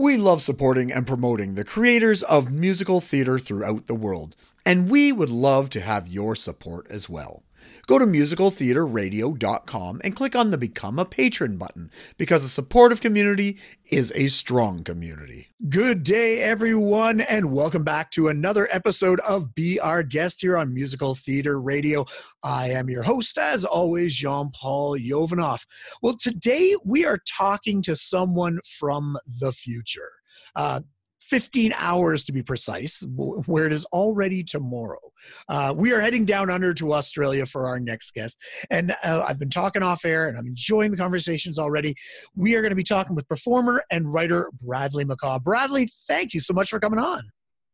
We love supporting and promoting the creators of musical theater throughout the world, and we would love to have your support as well. Go to musicaltheaterradio.com and click on the Become a Patron button because a supportive community is a strong community. Good day, everyone, and welcome back to another episode of Be Our Guest here on Musical Theater Radio. I am your host, as always, Jean Paul Yovanov. Well, today we are talking to someone from the future. Uh, 15 hours to be precise, where it is already tomorrow. Uh, we are heading down under to Australia for our next guest. And uh, I've been talking off air and I'm enjoying the conversations already. We are going to be talking with performer and writer Bradley McCaw. Bradley, thank you so much for coming on.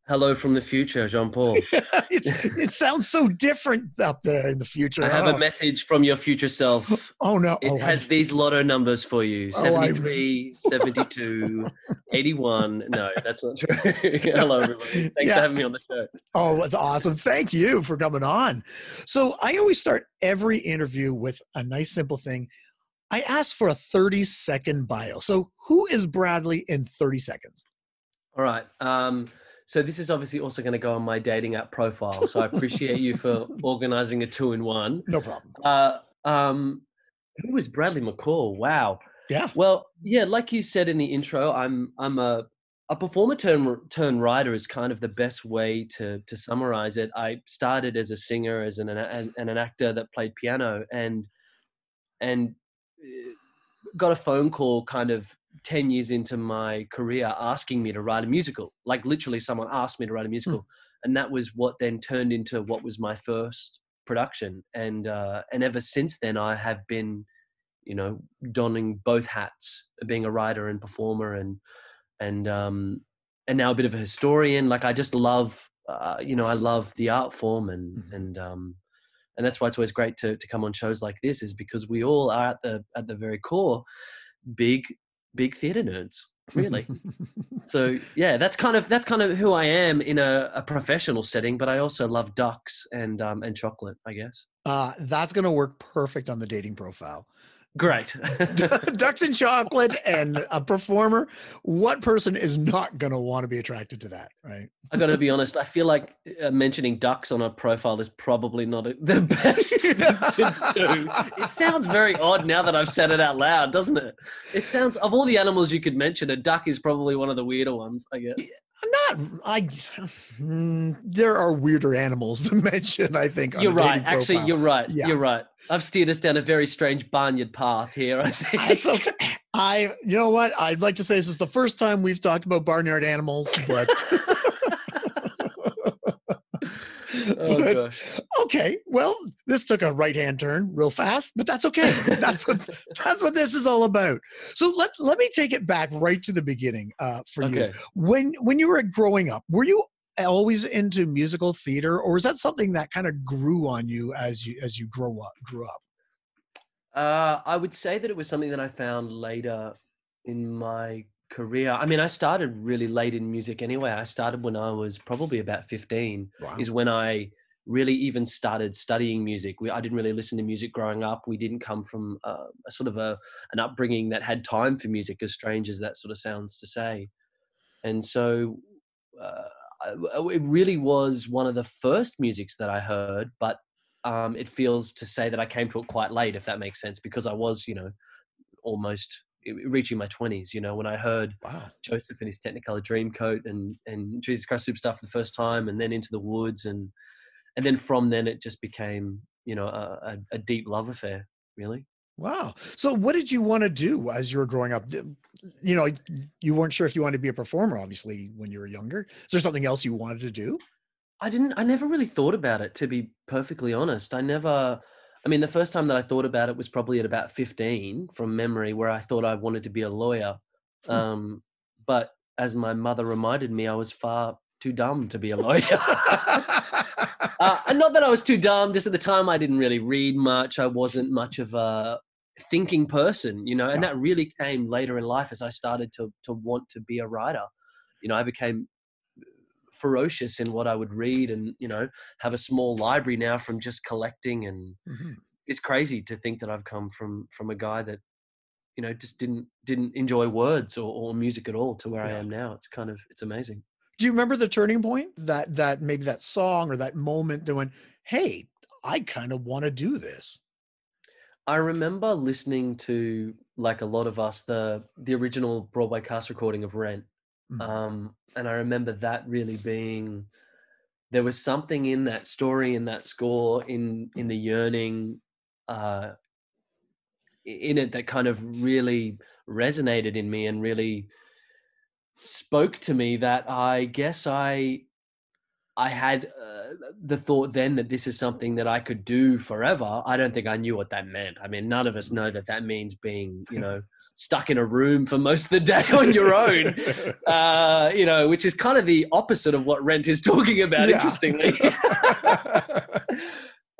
Hello from the future, Jean Paul. it sounds so different up there in the future. I have oh. a message from your future self. Oh, no. It oh, has I... these lotto numbers for you 73, oh, I... 72, 81. No, that's not true. Hello, everybody. Thanks yeah. for having me on the show. Oh, that's awesome. Thank you for coming on. So, I always start every interview with a nice, simple thing. I ask for a 30 second bio. So, who is Bradley in 30 seconds? All right. Um, so this is obviously also going to go on my dating app profile. So I appreciate you for organizing a two in one. No problem. Uh, um, who was Bradley McCaw? Wow. Yeah. Well, yeah, like you said in the intro, I'm I'm a a performer turn turn writer is kind of the best way to to summarize it. I started as a singer, as an and an actor that played piano, and and uh, got a phone call kind of 10 years into my career asking me to write a musical. Like literally someone asked me to write a musical. Mm. And that was what then turned into what was my first production. And uh, and ever since then I have been, you know, donning both hats, being a writer and performer and and um and now a bit of a historian. Like I just love uh, you know, I love the art form and mm. and um and that's why it's always great to, to come on shows like this is because we all are at the at the very core big big theater nerds really. So yeah that's kind of that's kind of who i am in a, a professional setting but i also love ducks and um and chocolate i guess. Uh that's gonna work perfect on the dating profile Great. Ducks and chocolate and a performer. What person is not going to want to be attracted to that, right? I got to be honest. I feel like uh, mentioning ducks on a profile is probably not a, the best thing to do. It sounds very odd now that I've said it out loud, doesn't it? It sounds, of all the animals you could mention, a duck is probably one of the weirder ones, I guess. Not, I. There are weirder animals to mention. I think you're right. Actually, you're right. Yeah. You're right. I've steered us down a very strange barnyard path here. I think it's okay. I, you know what? I'd like to say this is the first time we've talked about barnyard animals, but. oh but, gosh. Okay, well, this took a right-hand turn real fast, but that's okay. That's what that's what this is all about. So let let me take it back right to the beginning uh, for okay. you. When when you were growing up, were you always into musical theater, or was that something that kind of grew on you as you as you grow up grew up? Uh, I would say that it was something that I found later in my career. I mean, I started really late in music anyway. I started when I was probably about 15, wow. is when I really even started studying music. We, I didn't really listen to music growing up. We didn't come from a, a sort of a, an upbringing that had time for music, as strange as that sort of sounds to say. And so uh, it really was one of the first musics that I heard, but um, it feels to say that I came to it quite late, if that makes sense, because I was, you know, almost reaching my 20s you know when i heard wow. joseph and his technicolor dreamcoat and and jesus christ superstar for the first time and then into the woods and and then from then it just became you know a, a deep love affair really. Wow. So what did you want to do as you were growing up? You know you weren't sure if you wanted to be a performer obviously when you were younger. Is there something else you wanted to do? I didn't i never really thought about it to be perfectly honest. I never I mean, the first time that I thought about it was probably at about 15 from memory, where I thought I wanted to be a lawyer. Hmm. Um, but as my mother reminded me, I was far too dumb to be a lawyer. uh, and not that I was too dumb, just at the time I didn't really read much. I wasn't much of a thinking person, you know, and that really came later in life as I started to to want to be a writer. You know, I became ferocious in what I would read and, you know, have a small library now from just collecting and mm-hmm. it's crazy to think that I've come from from a guy that you know just didn't didn't enjoy words or, or music at all to where Yeah. I am now. It's kind of it's amazing. Do you remember the turning point? That that maybe that song or that moment that went, "Hey, I kind of want to do this." I remember listening to like a lot of us the the original Broadway cast recording of Rent, Mhm. um, and I remember that really being there was something in that story in that score in in the yearning uh, in it that kind of really resonated in me and really spoke to me that I guess I I had uh, the thought then that this is something that I could do forever. I don't think I knew what that meant. I mean, none of us know that that means being, you know, stuck in a room for most of the day on your own. Uh, you know, which is kind of the opposite of what Rent is talking about. Yeah. Interestingly.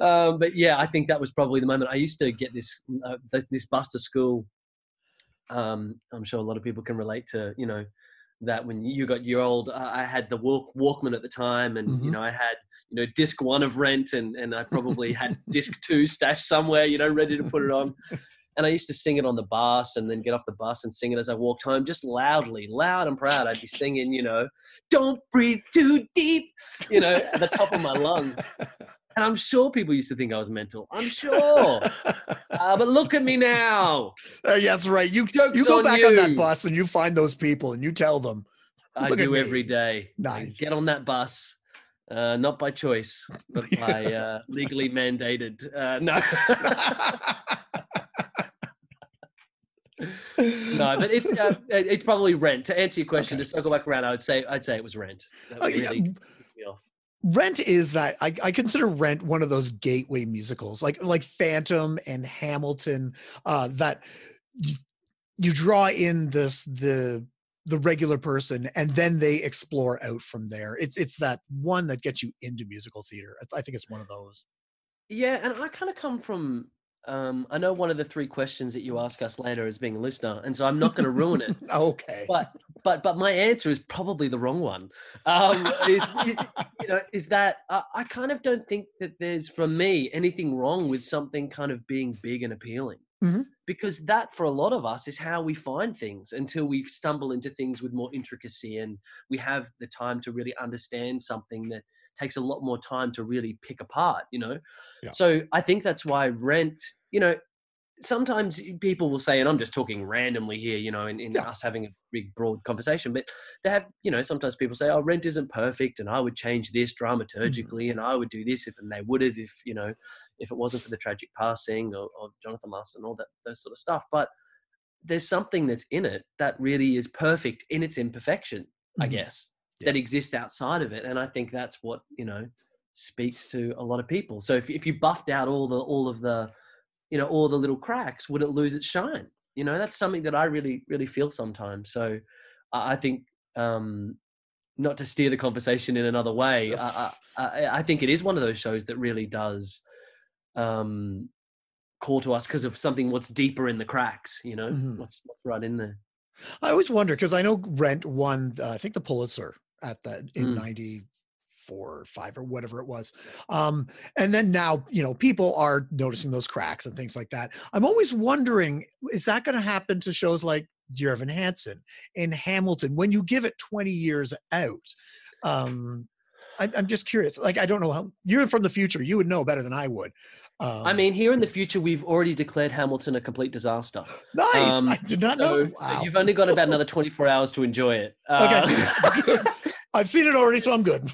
um, but yeah, I think that was probably the moment. I used to get this uh, this, this bus to school. Um, I'm sure a lot of people can relate to you know that when you got your old. Uh, I had the walk Walkman at the time, and you Mhm. know I had you know disc one of Rent, and and I probably had disc two stashed somewhere, you know, ready to put it on. And I used to sing it on the bus and then get off the bus and sing it as I walked home, just loudly, loud and proud. I'd be singing, you know, don't breathe too deep, you know, at the top of my lungs. And I'm sure people used to think I was mental. I'm sure. Uh, but look at me now. Uh, yeah, that's right. You Joke's you go on back on that bus and you find those people and you tell them. I do every day. I Nice. Get on that bus. Uh, not by choice, but by uh, legally mandated. Uh, no, no, but it's uh, it's probably rent. To answer your question, Okay. to circle back around, I would say I'd say it was rent. That Oh, yeah. really me off. Rent is that I, I consider Rent one of those gateway musicals, like like Phantom and Hamilton, uh, that you, you draw in this the the regular person and then they explore out from there. It's it's that one that gets you into musical theater. I think it's one of those. Yeah, and I kind of come from. Um, I know one of the three questions that you ask us later is being a listener, and so I'm not going to ruin it. okay. but but but my answer is probably the wrong one. Um, is, is you know is that uh, I kind of don't think that there's for me anything wrong with something kind of being big and appealing. Mhm. Because that, for a lot of us, is how we find things until we stumble into things with more intricacy and we have the time to really understand something that takes a lot more time to really pick apart, you know? Yeah. So I think that's why rent, you know, sometimes people will say, and I'm just talking randomly here, you know, in, in Yeah. us having a big, broad conversation, but they have, you know, sometimes people say, oh, rent isn't perfect and I would change this dramaturgically and I would do this if, and they would have if, you know, if it wasn't for the tragic passing of, of Jonathan Larson and all that, those sort of stuff. But there's something that's in it that really is perfect in its imperfection, I Mhm. guess, Yeah. that exists outside of it. And I think that's what, you know, speaks to a lot of people. So if, if you buffed out all the, all of the, you know, all the little cracks, would it lose its shine? You know, that's something that I really, really feel sometimes. So I think, um, not to steer the conversation in another way, I, I, I think it is one of those shows that really does um, call to us because of something what's deeper in the cracks, you know, Mhm. what's, what's right in there. I always wonder because I know Rent won, uh, I think the Pulitzer at that in Mm. '94 or five or whatever it was. Um, and then now, you know, people are noticing those cracks and things like that. I'm always wondering, is that going to happen to shows like Dear Evan Hansen in Hamilton when you give it 20 years out? Um, I, I'm just curious. Like, I don't know how you're from the future. You would know better than I would. Um, I mean, here in the future, we've already declared Hamilton a complete disaster. nice. um, I did not know. So, so you've only got about another 24 hours to enjoy it. Uh, Okay. I've seen it already, so I'm good.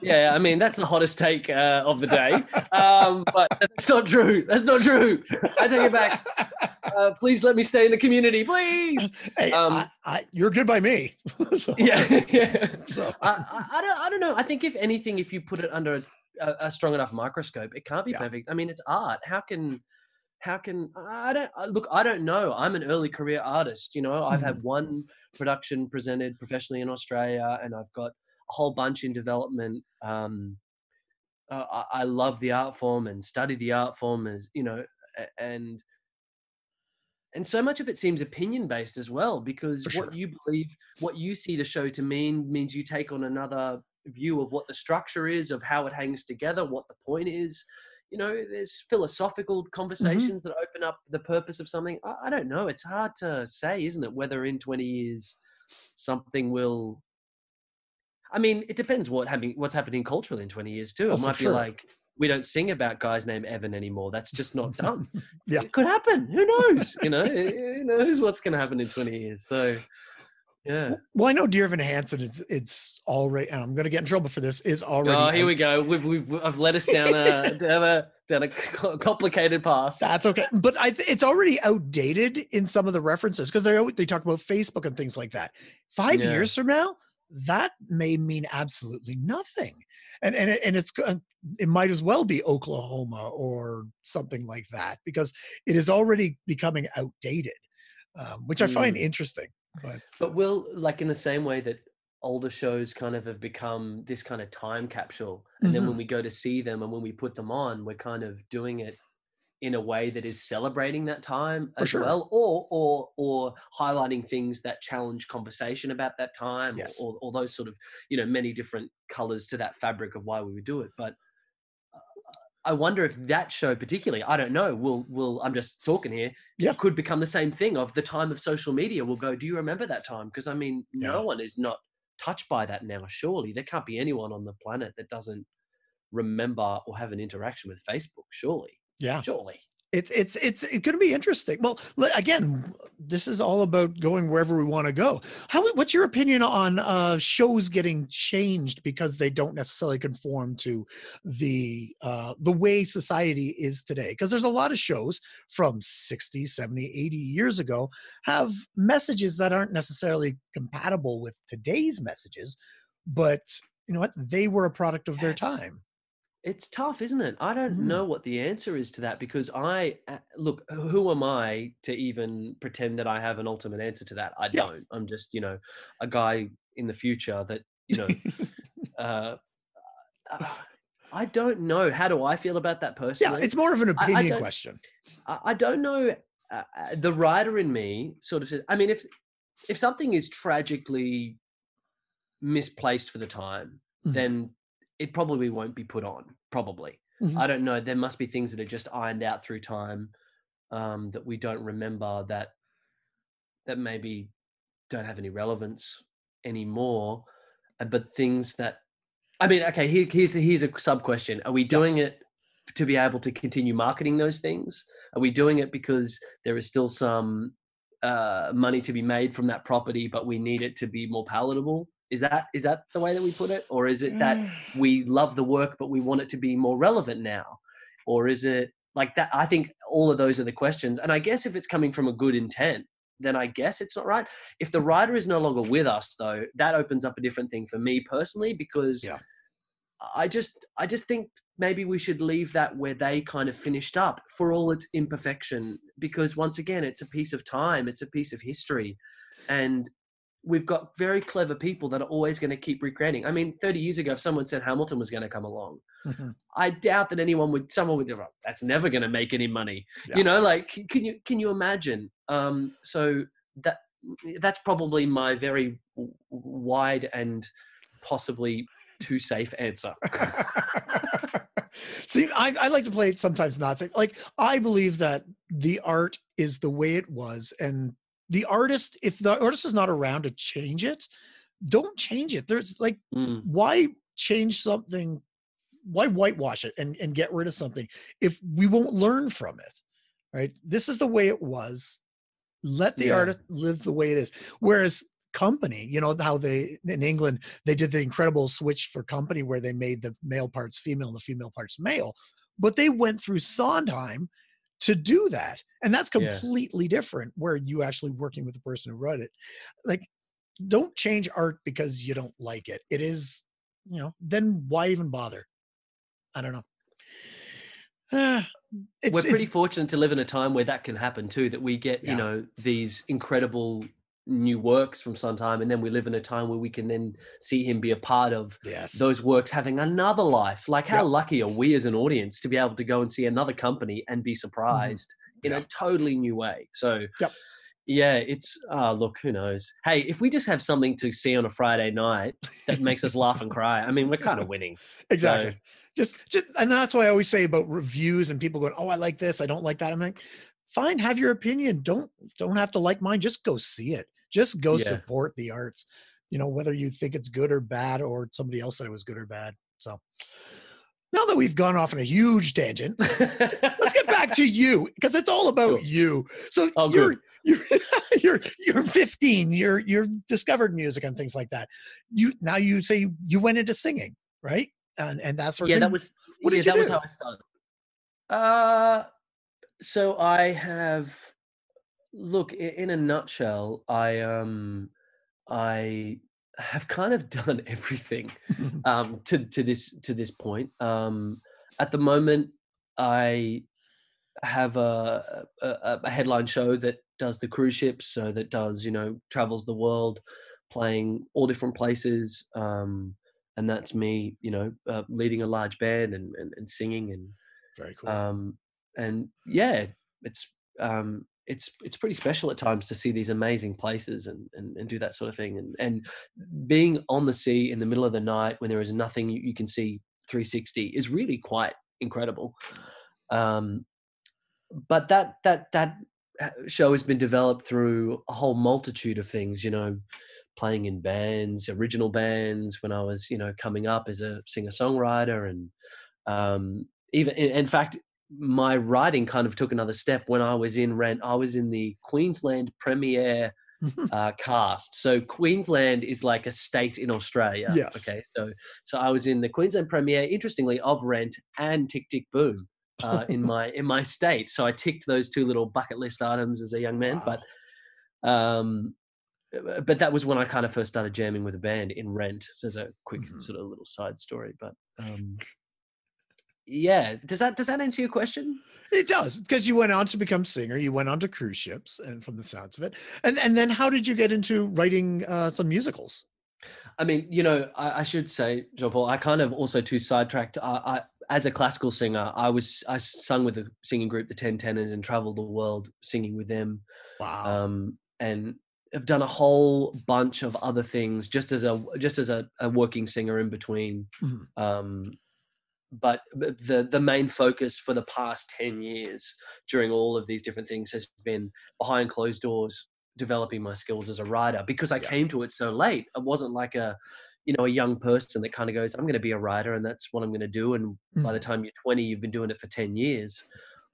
yeah, I mean, that's the hottest take uh, of the day. Um, but that's not true. That's not true. I take it back. Uh, please let me stay in the community, please. Hey, Um, I, I, you're good by me. So- Yeah, yeah. So, I, I, I don't I don't know. I think if anything, if you put it under a, a, strong enough microscope, it can't be Yeah. perfect. I mean, it's art. How can how can I don't look? I don't know. I'm an early career artist. You know, I've had one production presented professionally in Australia, and I've got a whole bunch in development. Um, uh, I, I love the art form and study the art form as you know, and and so much of it seems opinion based as well because For what you believe what you see the show to mean means you take on another view of what the structure is of how it hangs together what the point is you know, there's philosophical mm-hmm. conversations that open up the purpose of something. I, I don't know. It's hard to say, isn't it? Whether in 20 years something will. I mean, it depends what happening, what's happening culturally in 20 years too. Oh, it might be sure. like we don't sing about guys named Evan anymore. That's just not done. Yeah. It could happen. Who knows? You know, who knows what's going to happen in 20 years. So, yeah. Well, I know Dear Evan Hansen is it's already, and I'm going to get in trouble for this. Is already. Oh, here we go. We've, we've, I've led us down a, down a, down a complicated path. That's okay, but I th- it's already outdated in some of the references because they they talk about Facebook and things like that. Five Yeah. years from now, that may mean absolutely nothing, and and it, and it's it might as well be Oklahoma or something like that because it is already becoming outdated, um, which I find Mm. interesting. But But will like in the same way that older shows kind of have become this kind of time capsule, and then when mm-hmm. we go to see them and when we put them on, we're kind of doing it in a way that is celebrating that time For as sure. well, or or or highlighting things that challenge conversation about that time, Yes. or, or those sort of you know many different colors to that fabric of why we would do it. But I wonder if that show particularly, I don't know, will will I'm just talking here, Yeah. could become the same thing of the time of social media. We'll go, do you remember that time? Because I mean, Yeah. no one is not touched by that now. Surely there can't be anyone on the planet that doesn't remember or have an interaction with Facebook. Surely, yeah, surely. It's it's it's it's going to be interesting. Well, again, this is all about going wherever we want to go. How what's your opinion on uh, shows getting changed because they don't necessarily conform to the uh, the way society is today? Because there's a lot of shows from 60, 70, 80 years ago have messages that aren't necessarily compatible with today's messages, but you know what? They were a product of their time. It's tough, isn't it? I don't Mhm. know what the answer is to that because I uh, look. Who am I to even pretend that I have an ultimate answer to that? I Yeah. don't. I'm just, you know, a guy in the future that you know. uh, uh, I don't know. How do I feel about that person? Yeah, it's more of an I- I opinion question. I, I don't know. Uh, uh, the writer in me sort of says. I mean, if if something is tragically misplaced for the time, Mhm. then it probably won't be put on. Probably. Mhm. I don't know. There must be things that are just ironed out through time um, that we don't remember that that maybe don't have any relevance anymore. uh, But things that I mean, okay. Here, here's here's a sub question: Are we doing it to be able to continue marketing those things? Are we doing it because there is still some uh, money to be made from that property, but we need it to be more palatable? Is that is that the way that we put it, or is it that mm. we love the work but we want it to be more relevant now? Or is it like that i think all of those are the questions. And i guess if it's coming from a good intent then i guess it's not right. If the writer is no longer with us though that opens up a different thing for me personally because Yeah. i just i just think maybe we should leave that where they kind of finished up for all its imperfection because once again it's a piece of time. It's a piece of history. And we've got very clever people that are always going to keep recreating. I mean, 30 years ago, if someone said Hamilton was going to come along, Mhm. I doubt that anyone would, someone would, "Oh, that's never going to make any money. Yeah. You know, like, can you, can you imagine? Um, so that, that's probably my very wide and possibly too safe answer. See, I, I like to play it sometimes not safe. Like I believe that the art is the way it was, and the artist, if the artist is not around to change it, don't change it. There's like, Mm, why change something? Why whitewash it and, and get rid of something if we won't learn from it? Right? This is the way it was. Let the Yeah. artist live the way it is. Whereas company, you know how they in England they did the incredible switch for company where they made the male parts female and the female parts male, but they went through Sondheim to do that, and that's Yeah. completely different. Where you actually working with the person who wrote it, like don't change art because you don't like it. It is, you know, then why even bother? I don't know. Uh, it's, We're pretty fortunate to live in a time where that can happen too, that we get, Yeah. you know, these incredible new works from Sondheim, and then we live in a time where we can then see him be a part of yes. those works having another life. Like, how Yep. lucky are we as an audience to be able to go and see another company and be surprised in Yeah. a totally new way? So, Mm-hmm. Yep. Yeah, it's uh look, who knows? Hey, if we just have something to see on a Friday night that makes us laugh and cry, I mean, we're kind of winning. exactly. So, Just, just, and that's why I always say about reviews and people going, "Oh, I like this, I don't like that." I'm like, fine, have your opinion. Don't, don't have to like mine. Just go see it. Just go Yeah. support the arts. You know, whether you think it's good or bad, or somebody else said it was good or bad. So, now that we've gone off on a huge tangent, let's get back to you because it's all about you. So Oh, you're you're you're you're 15. You're you're discovered music and things like that. You now you say you went into singing, right? And and that sort of yeah, that was what yeah, did you that was do? how I started. Uh so I have look in a nutshell, I um I have kind of done everything um to to this to this point. Um at the moment I have a, a a headline show that does the cruise ships, so that does you know travels the world, playing all different places, um, and that's me, you know, uh, leading a large band and and, and singing and Very cool. um, and yeah, it's um, it's it's pretty special at times to see these amazing places and, and and do that sort of thing and and being on the sea in the middle of the night when there is nothing you, you can see 360 is really quite incredible. Um, but that that that uh, show has been developed through a whole multitude of things. You know, playing in bands, original bands when I was you know coming up as a singer songwriter, and um, even in, in fact my writing kind of took another step when I was in Rent. I was in the Queensland premiere uh, cast. So Queensland is like a state in Australia. Yes. Okay. So so I was in the Queensland premiere, interestingly, of Rent and Tick Tick Boom. Uh, in my in my state, so I ticked those two little bucket list items as a young man. Wow. But um, but that was when I kind of first started jamming with a band in Rent. So as a quick Mhm. sort of little side story. But um, yeah, does that does that answer your question? It does because you went on to become singer. You went on to cruise ships, and from the sounds of it, and and then how did you get into writing uh, some musicals? I mean, you know, I, I should say, Jean Paul, I kind of also too sidetracked. I, I, as a classical singer, I was I sung with the singing group, the Ten Tenors, and traveled the world singing with them. Wow. Um, and have done a whole bunch of other things just as a just as a, a working singer in between. Mhm. Um, but the the main focus for the past ten years during all of these different things has been behind closed doors developing my skills as a writer because I Yeah. came to it so late. I wasn't like a you know a young person that kind of goes I'm going to be a writer and that's what I'm going to do and by the Mhm. time you're 20 you've been doing it for 10 years.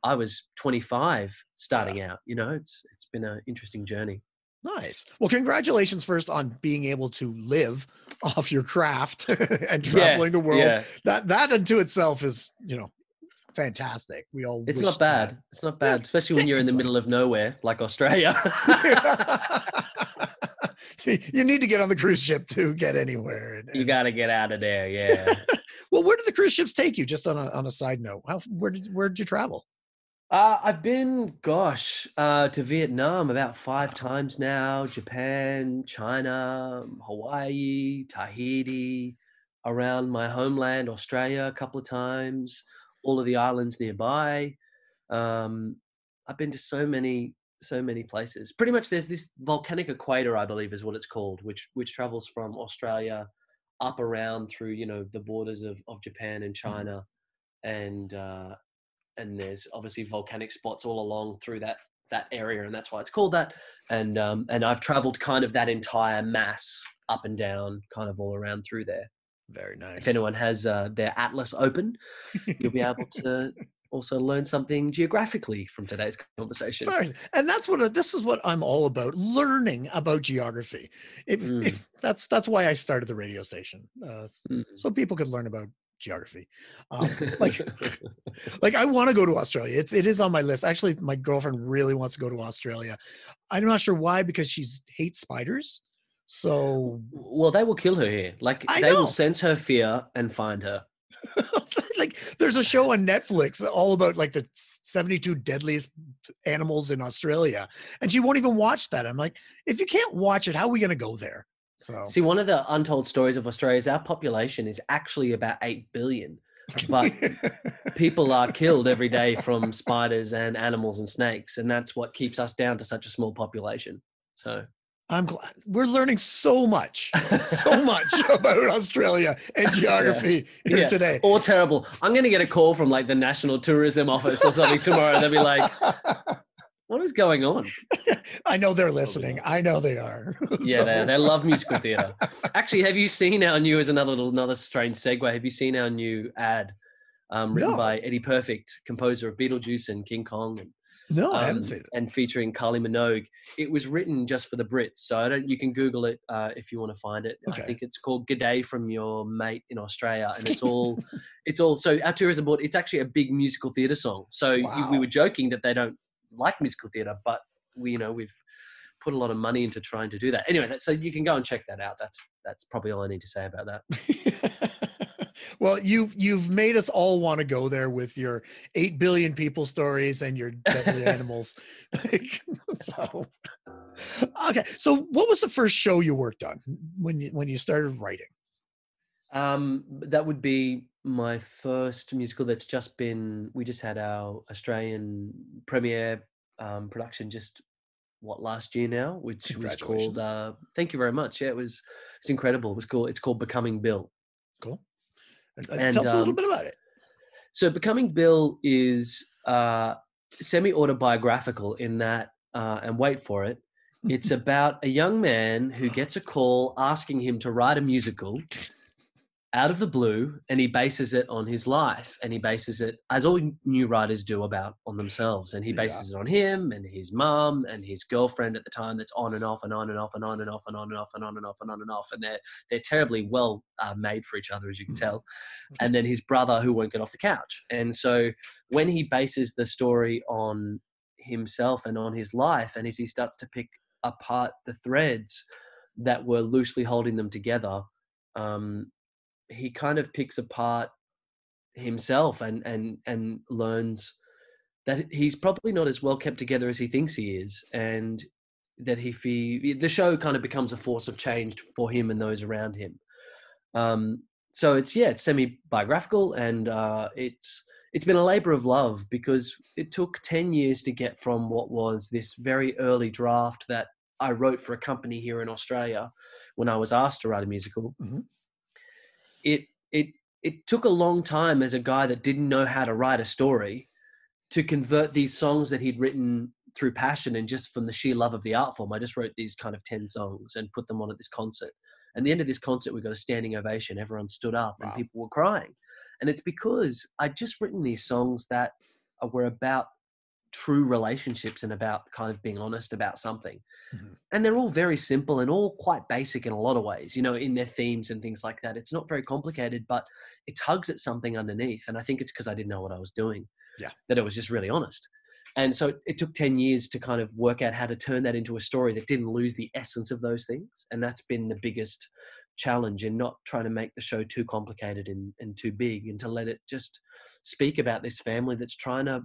I was 25 starting out, you know. It's it's been an interesting journey. Nice. Well, congratulations first on being able to live off your craft and Yeah, traveling the world. Yeah. That that unto itself is, you know, fantastic. We all It's not bad. It's not bad, especially when you're in the middle of nowhere like Australia. you need to get on the cruise ship to get anywhere. and- you got to get out of there. Yeah. well, where did the cruise ships take you? Just on a on a side note, how where did where did you travel? Uh, I've been, gosh, uh, to Vietnam about five times now. Japan, China, Hawaii, Tahiti, around my homeland, Australia, a couple of times. All of the islands nearby. Um, I've been to so many, so many places. Pretty much, there's this volcanic equator, I believe, is what it's called, which which travels from Australia up around through, you know, the borders of of Japan and China, and uh, and there's obviously volcanic spots all along through that that area and that's why it's called that and um and i've traveled kind of that entire mass up and down kind of all around through there Very nice. if anyone has uh, their atlas open you'll be able to also learn something geographically from today's conversation Fine. And that's what this is what I'm all about: learning about geography. If, Mm. if that's that's why I started the radio station, uh, Mm. so people could learn about geography. Um, like like I want to go to Australia. It's it is on my list. Actually, my girlfriend really wants to go to Australia. I'm not sure why because she hates spiders. So well they will kill her here like I they know. will sense her fear and find her like there's a show on Netflix all about like the 72 deadliest animals in Australia, and she won't even watch that. I'm like, if you can't watch it, how are we gonna go there? So See, one of the untold stories of Australia is our population is actually about 8 billion, but people are killed every day from spiders and animals and snakes, and that's what keeps us down to such a small population. So I'm glad we're learning so much, so much about Australia and geography yeah. here yeah. today. All terrible. I'm going to get a call from like the National Tourism Office or something tomorrow. They'll be like, "What is going on?" I know they're listening. I know they are. yeah, they, they love musical theatre. Actually, have you seen our new? As another little another strange segue. Have you seen our new ad? Um, written no. by Eddie Perfect, composer of Beetlejuice and King Kong and no, um, I haven't um, seen it. And featuring Kylie Minogue. It was written just for the Brits, so I don't. You can Google it uh, if you want to find it. Okay. I think it's called "G'day from Your Mate in Australia," and it's all, it's all. So our tourism board. It's actually a big musical theatre song. So wow. we were joking that they don't like musical theatre, but we, you know, we've put a lot of money into trying to do that. Anyway, that, so you can go and check that out. That's that's probably all I need to say about that. well, you've you've made us all want to go there with your eight billion people stories and your deadly animals. so, okay. So, what was the first show you worked on when you when you started writing? Um, that would be my first musical. That's just been. We just had our Australian premiere um, production just what last year now, which was called. Uh, thank you very much. Yeah, it was. It's incredible. It was cool. It's called Becoming Bill. Cool. And, Tell us um, a little um, bit about it. So, Becoming Bill is uh, semi autobiographical in that, uh, and wait for it, it's about a young man who gets a call asking him to write a musical out of the blue and he bases it on his life and he bases it as all new writers do about on themselves and he bases yeah. it on him and his mum and his girlfriend at the time that's on and off and on and off and on and off and on and off and on and off and on and off and they're they're terribly well uh, made for each other as you can tell and then his brother who won't get off the couch and so when he bases the story on himself and on his life and as he starts to pick apart the threads that were loosely holding them together um, he kind of picks apart himself and and and learns that he's probably not as well kept together as he thinks he is and that if he the show kind of becomes a force of change for him and those around him. Um so it's yeah it's semi biographical and uh it's it's been a labor of love because it took 10 years to get from what was this very early draft that I wrote for a company here in Australia when I was asked to write a musical mm-hmm it it it took a long time as a guy that didn't know how to write a story to convert these songs that he'd written through passion and just from the sheer love of the art form. I just wrote these kind of 10 songs and put them on at this concert. And the end of this concert, we got a standing ovation. Everyone stood up and wow. people were crying. And it's because I'd just written these songs that were about true relationships and about kind of being honest about something. Mm-hmm. And they're all very simple and all quite basic in a lot of ways, you know, in their themes and things like that. It's not very complicated, but it tugs at something underneath. And I think it's because I didn't know what I was doing. Yeah. That it was just really honest. And so it took 10 years to kind of work out how to turn that into a story that didn't lose the essence of those things. And that's been the biggest challenge in not trying to make the show too complicated and, and too big and to let it just speak about this family that's trying to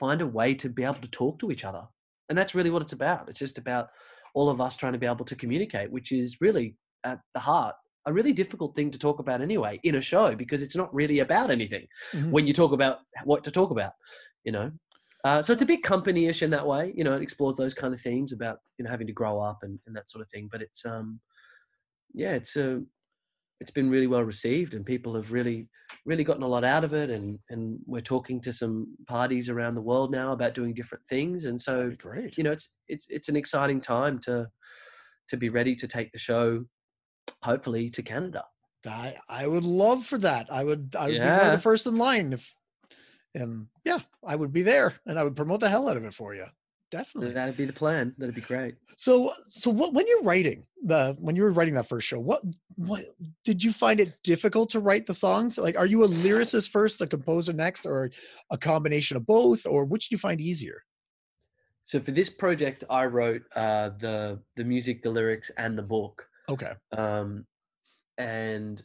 find a way to be able to talk to each other. And that's really what it's about. It's just about all of us trying to be able to communicate, which is really at the heart a really difficult thing to talk about anyway in a show because it's not really about anything mm-hmm. when you talk about what to talk about, you know. Uh, so it's a bit company-ish in that way, you know. It explores those kind of themes about you know having to grow up and, and that sort of thing. But it's um, yeah, it's a it's been really well received and people have really really gotten a lot out of it and and we're talking to some parties around the world now about doing different things. And so great. you know it's it's it's an exciting time to to be ready to take the show hopefully to canada. I i would love for that. I would i would yeah. be one of the first in line if and yeah i would be there and i would promote the hell out of it for you definitely. That'd be the plan. That'd be great. So so what when you're writing the when you were writing that first show what what did you find it difficult to write the songs? Like are you a lyricist first a composer next or a combination of both or which do you find easier? So for this project i wrote uh the the music the lyrics and the book. Okay. Um and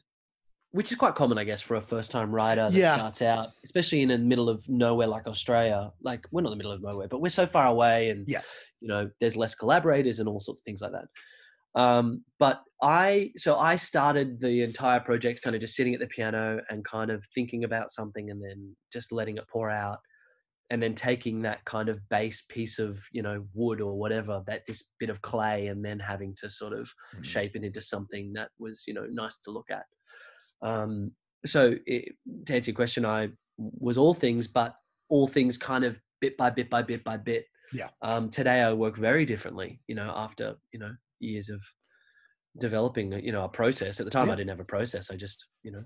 which is quite common, I guess, for a first-time writer that yeah. starts out, especially in the middle of nowhere like Australia. Like we're not in the middle of nowhere, but we're so far away, and yes, you know, there's less collaborators and all sorts of things like that. Um, but I so I started the entire project kind of just sitting at the piano and kind of thinking about something and then just letting it pour out and then taking that kind of base piece of you know wood or whatever that this bit of clay and then having to sort of Mhm. shape it into something that was you know nice to look at um so it, to answer your question i was all things but all things kind of bit by bit by bit by bit Yeah. um today i work very differently you know after you know years of developing you know a process at the time Yeah. i didn't have a process i just you know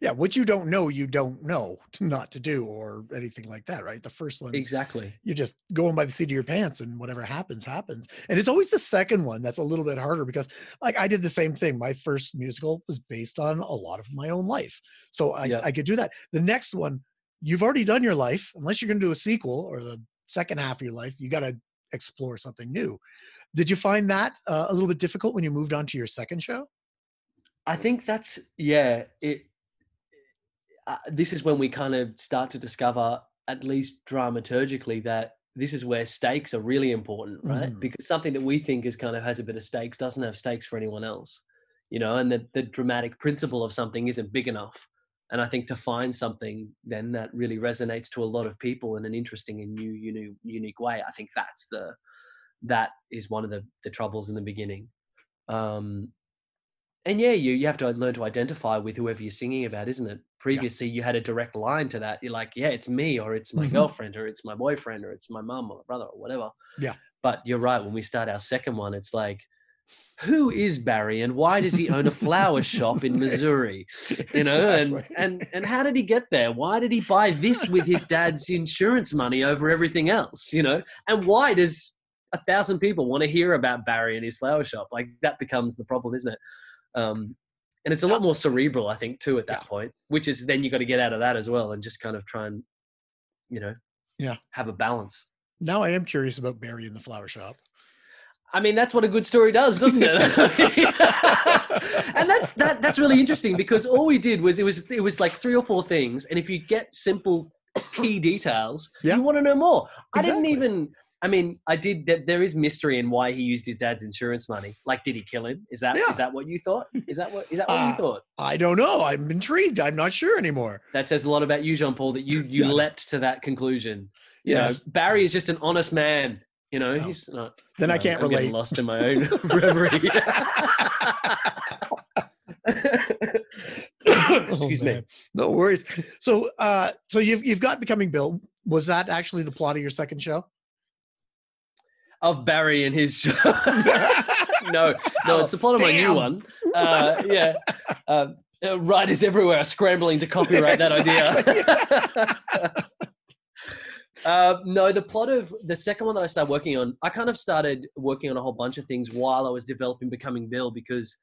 Yeah, what you don't know, you don't know t- not to do or anything like that, right? The first one, exactly you're just going by the seat of your pants and whatever happens, happens. And it's always the second one that's a little bit harder because, like, I did the same thing. My first musical was based on a lot of my own life. So I, Yeah. I could do that. The next one, you've already done your life. Unless you're going to do a sequel or the second half of your life, you got to explore something new. Did you find that uh, a little bit difficult when you moved on to your second show? I think that's yeah. It. Uh, this is when we kind of start to discover, at least dramaturgically, that this is where stakes are really important, right? Mhm. Because something that we think is kind of has a bit of stakes doesn't have stakes for anyone else, you know. And that the dramatic principle of something isn't big enough. And I think to find something then that really resonates to a lot of people in an interesting and new, unique, unique way, I think that's the that is one of the the troubles in the beginning. Um, and yeah, you you have to learn to identify with whoever you're singing about, isn't it? Previously, you had a direct line to that. You're like, yeah, it's me, or it's my Mhm. girlfriend, or it's my boyfriend, or it's my mum, or my brother, or whatever. Yeah. But you're right. When we start our second one, it's like, who is Barry, and why does he own a flower shop in Missouri? You know, Exactly. and and and how did he get there? Why did he buy this with his dad's insurance money over everything else? You know, and why does a thousand people want to hear about Barry and his flower shop? Like that becomes the problem, isn't it? Um, and it's a lot more cerebral, I think, too, at that Yeah. point. Which is then you got to get out of that as well, and just kind of try and, you know, Yeah. have a balance. now I am curious about Barry in the flower shop. I mean, that's what a good story does, doesn't it? and that's that. That's really interesting because all we did was it was it was like three or four things, and if you get simple key details, Yeah. you want to know more. I didn't even. I mean, I did. There, there is mystery in why he used his dad's insurance money. Like, did he kill him? Is that is Yeah. that what you thought? Is that what is that what Uh, you thought? I don't know. I'm intrigued. I'm not sure anymore. That says a lot about you, Jean Paul. That you you Yeah. leapt to that conclusion. You know, Yes. Barry is just an honest man. You know, No. he's not. Then I can't I'm relate. Lost in my own reverie. Excuse Oh, me. No worries. So, uh, so you've you've got becoming Bill. Was that actually the plot of your second show? Of Barry and his show. no, no, it's the plot of my new one. Uh, yeah. Um, uh, writers everywhere are scrambling to copyright that idea. Uh, no, the plot of the second one that I started working on, I kind of started working on a whole bunch of things while I was developing Becoming Bill because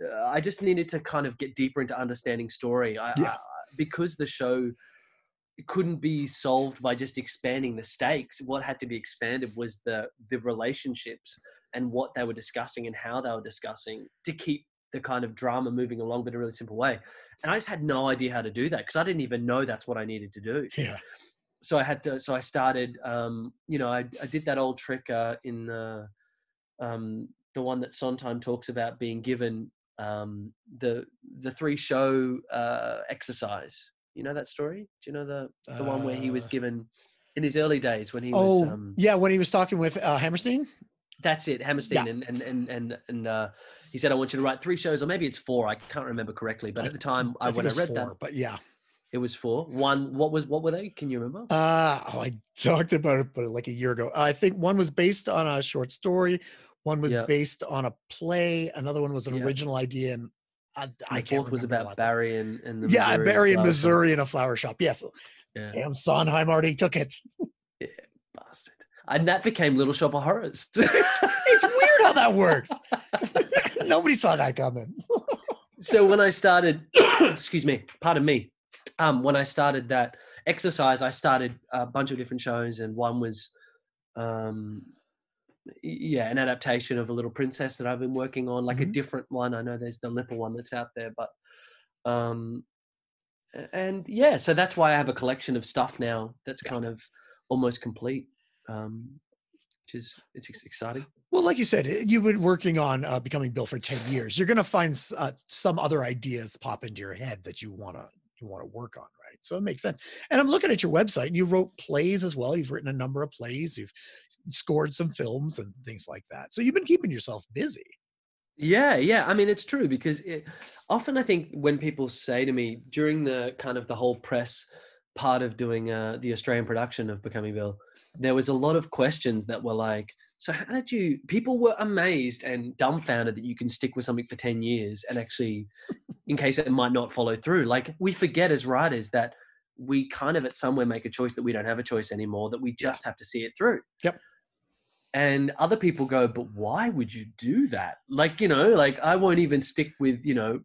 uh, I just needed to kind of get deeper into understanding story. I, Yeah. I- because the show couldn't be solved by just expanding the stakes. What had to be expanded was the the relationships and what they were discussing and how they were discussing to keep the kind of drama moving along, but in a really simple way. And I just had no idea how to do that because I didn't even know that's what I needed to do Yeah. so I had to. So I started. Um, you know, I, I did that old trick uh, in the um, the one that Sondheim talks about being given um, the the three show uh, exercise. You know that story? Do you know the the one where he was Uh, given in his early days when he Oh, was? Um, yeah. When he was talking with uh, Hammerstein. that's it, Hammerstein, and and and and and uh, he said, "I want you to write three shows, or maybe it's four. I can't remember correctly, but I- at the time, I, think when I read four, that, but yeah. it was four. One, what was what were they? Can you remember? Uh, oh, I talked about it, but like a year ago. I think one was based on a short story. One was Yeah. based on a play. Another one was an Yeah. original idea, and I, I fourth was about Barry and and the Yeah, Missouri Barry and shop. Missouri in a flower shop. Yes. Yeah. Damn, Sondheim already took it. Yeah, bastard. And that became Little Shop of Horrors. It's weird how that works. Nobody saw that coming. so when I started, excuse me, pardon me, um, when I started that exercise, I started a bunch of different shows, and one was, um, yeah, an adaptation of a Little Princess that I've been working on, like a Mhm. different one. I know there's the Lippa one that's out there, but, um, and yeah, so that's why I have a collection of stuff now that's kind of almost complete. Um, which is it's exciting. Well, like you said, you've been working on uh, becoming Bill for ten years. You're going to find uh, some other ideas pop into your head that you want to you want to work on, right? So it makes sense. And I'm looking at your website, and you wrote plays as well. You've written a number of plays. You've scored some films and things like that. So you've been keeping yourself busy. Yeah, yeah. I mean, it's true because it, often I think when people say to me during the kind of the whole press part of doing uh, the Australian production of Becoming Bill, there was a lot of questions that were like, "So how did you?" People were amazed and dumbfounded that you can stick with something for ten years and actually, in case it might not follow through. Like we forget as writers that we kind of at somewhere make a choice that we don't have a choice anymore. That we Yeah. just have to see it through Yep. and other people go but why would you do that like you know like i won't even stick with you know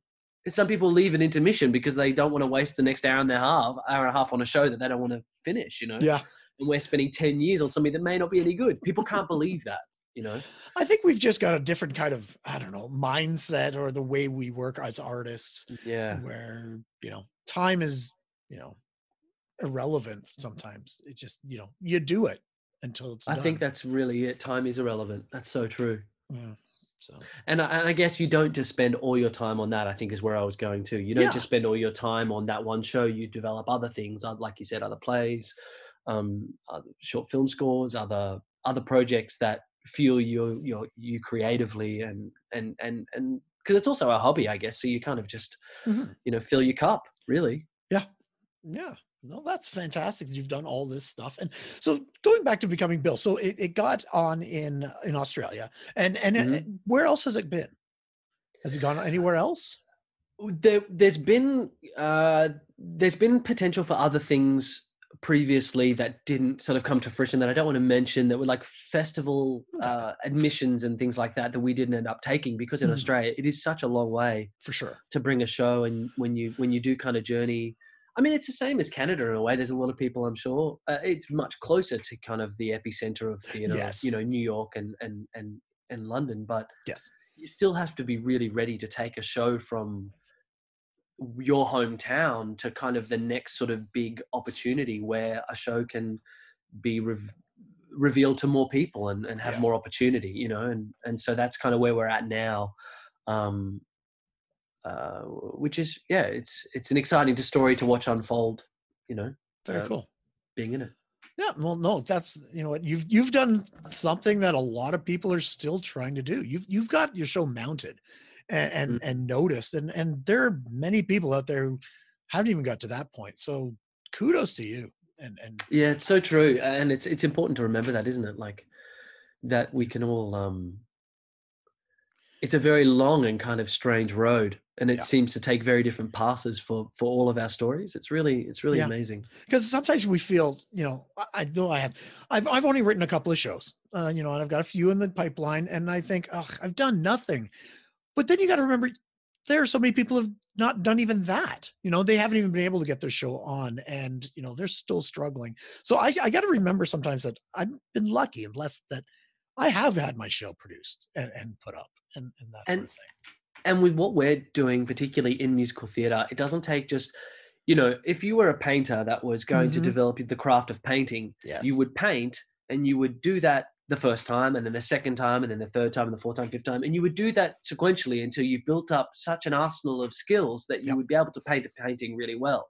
some people leave an intermission because they don't want to waste the next hour and a half hour and a half on a show that they don't want to finish you know Yeah. And we're spending 10 years on something that may not be any good people can't believe that you know I think we've just got a different kind of I don't know mindset or the way we work as artists, yeah where you know time is you know irrelevant sometimes. It just you know you do it until it's. i think that's really it time is irrelevant that's so true Yeah. So And I, and I guess you don't just spend all your time on that. I think is where I was going to. You don't Yeah. just spend all your time on that one show. You develop other things, like you said, other plays, um, other short film scores, other other projects that fuel you you you creatively and and and and because it's also a hobby, I guess. So you kind of just Mhm. you know fill your cup, really. yeah. Yeah. No, that's fantastic. You've done all this stuff, and so going back to becoming Bill. So it, it got on in in Australia, and and it- Mhm. where else has it been? Has it gone anywhere else? there there's been uh there's been potential for other things previously that didn't sort of come to fruition that I don't want to mention that were like festival uh admissions and things like that that we didn't end up taking because in Mhm. Australia it is such a long way For sure. to bring a show and when you when you do kind of journey I mean it's the same as Canada in a way there's a lot of people I'm sure uh, it's much closer to kind of the epicenter of know Yes. you know New York and and and and London but Yes. you still have to be really ready to take a show from your hometown to kind of the next sort of big opportunity where a show can be rev- revealed to more people and, and have Yeah. more opportunity you know and and so that's kind of where we're at now um uh which is yeah it's it's an exciting story to watch unfold you know Very Um, cool. being in it Yeah, well, no, that's you know what you've you've done something that a lot of people are still trying to do. You've you've got your show mounted and and, Mm. and noticed, and and there are many people out there who haven't even got to that point. So kudos to you. And and Yeah, it's so true, and it's it's important to remember that, isn't it? Like that we can all. um It's a very long and kind of strange road, and it Yeah. seems to take very different passes for for all of our stories. It's really it's really Yeah. amazing. because sometimes we feel, you know, I, I know I have, I've I've only written a couple of shows, uh, you know, and I've got a few in the pipeline, and I think, oh, I've done nothing. But then you got to remember, there are so many people who've not done even that. You know, they haven't even been able to get their show on, and you know, they're still struggling. So I I got to remember sometimes that I've been lucky and blessed that I have had my show produced and, and put up and, and that sort And of thing. And with what we're doing, particularly in musical theatre, it doesn't take just, you know, if you were a painter that was going to Mhm. develop the craft of painting, Yes. you would paint and you would do that the first time and then the second time and then the third time and the fourth time fifth time and you would do that sequentially until you built up such an arsenal of skills that you Yep. would be able to paint a painting really well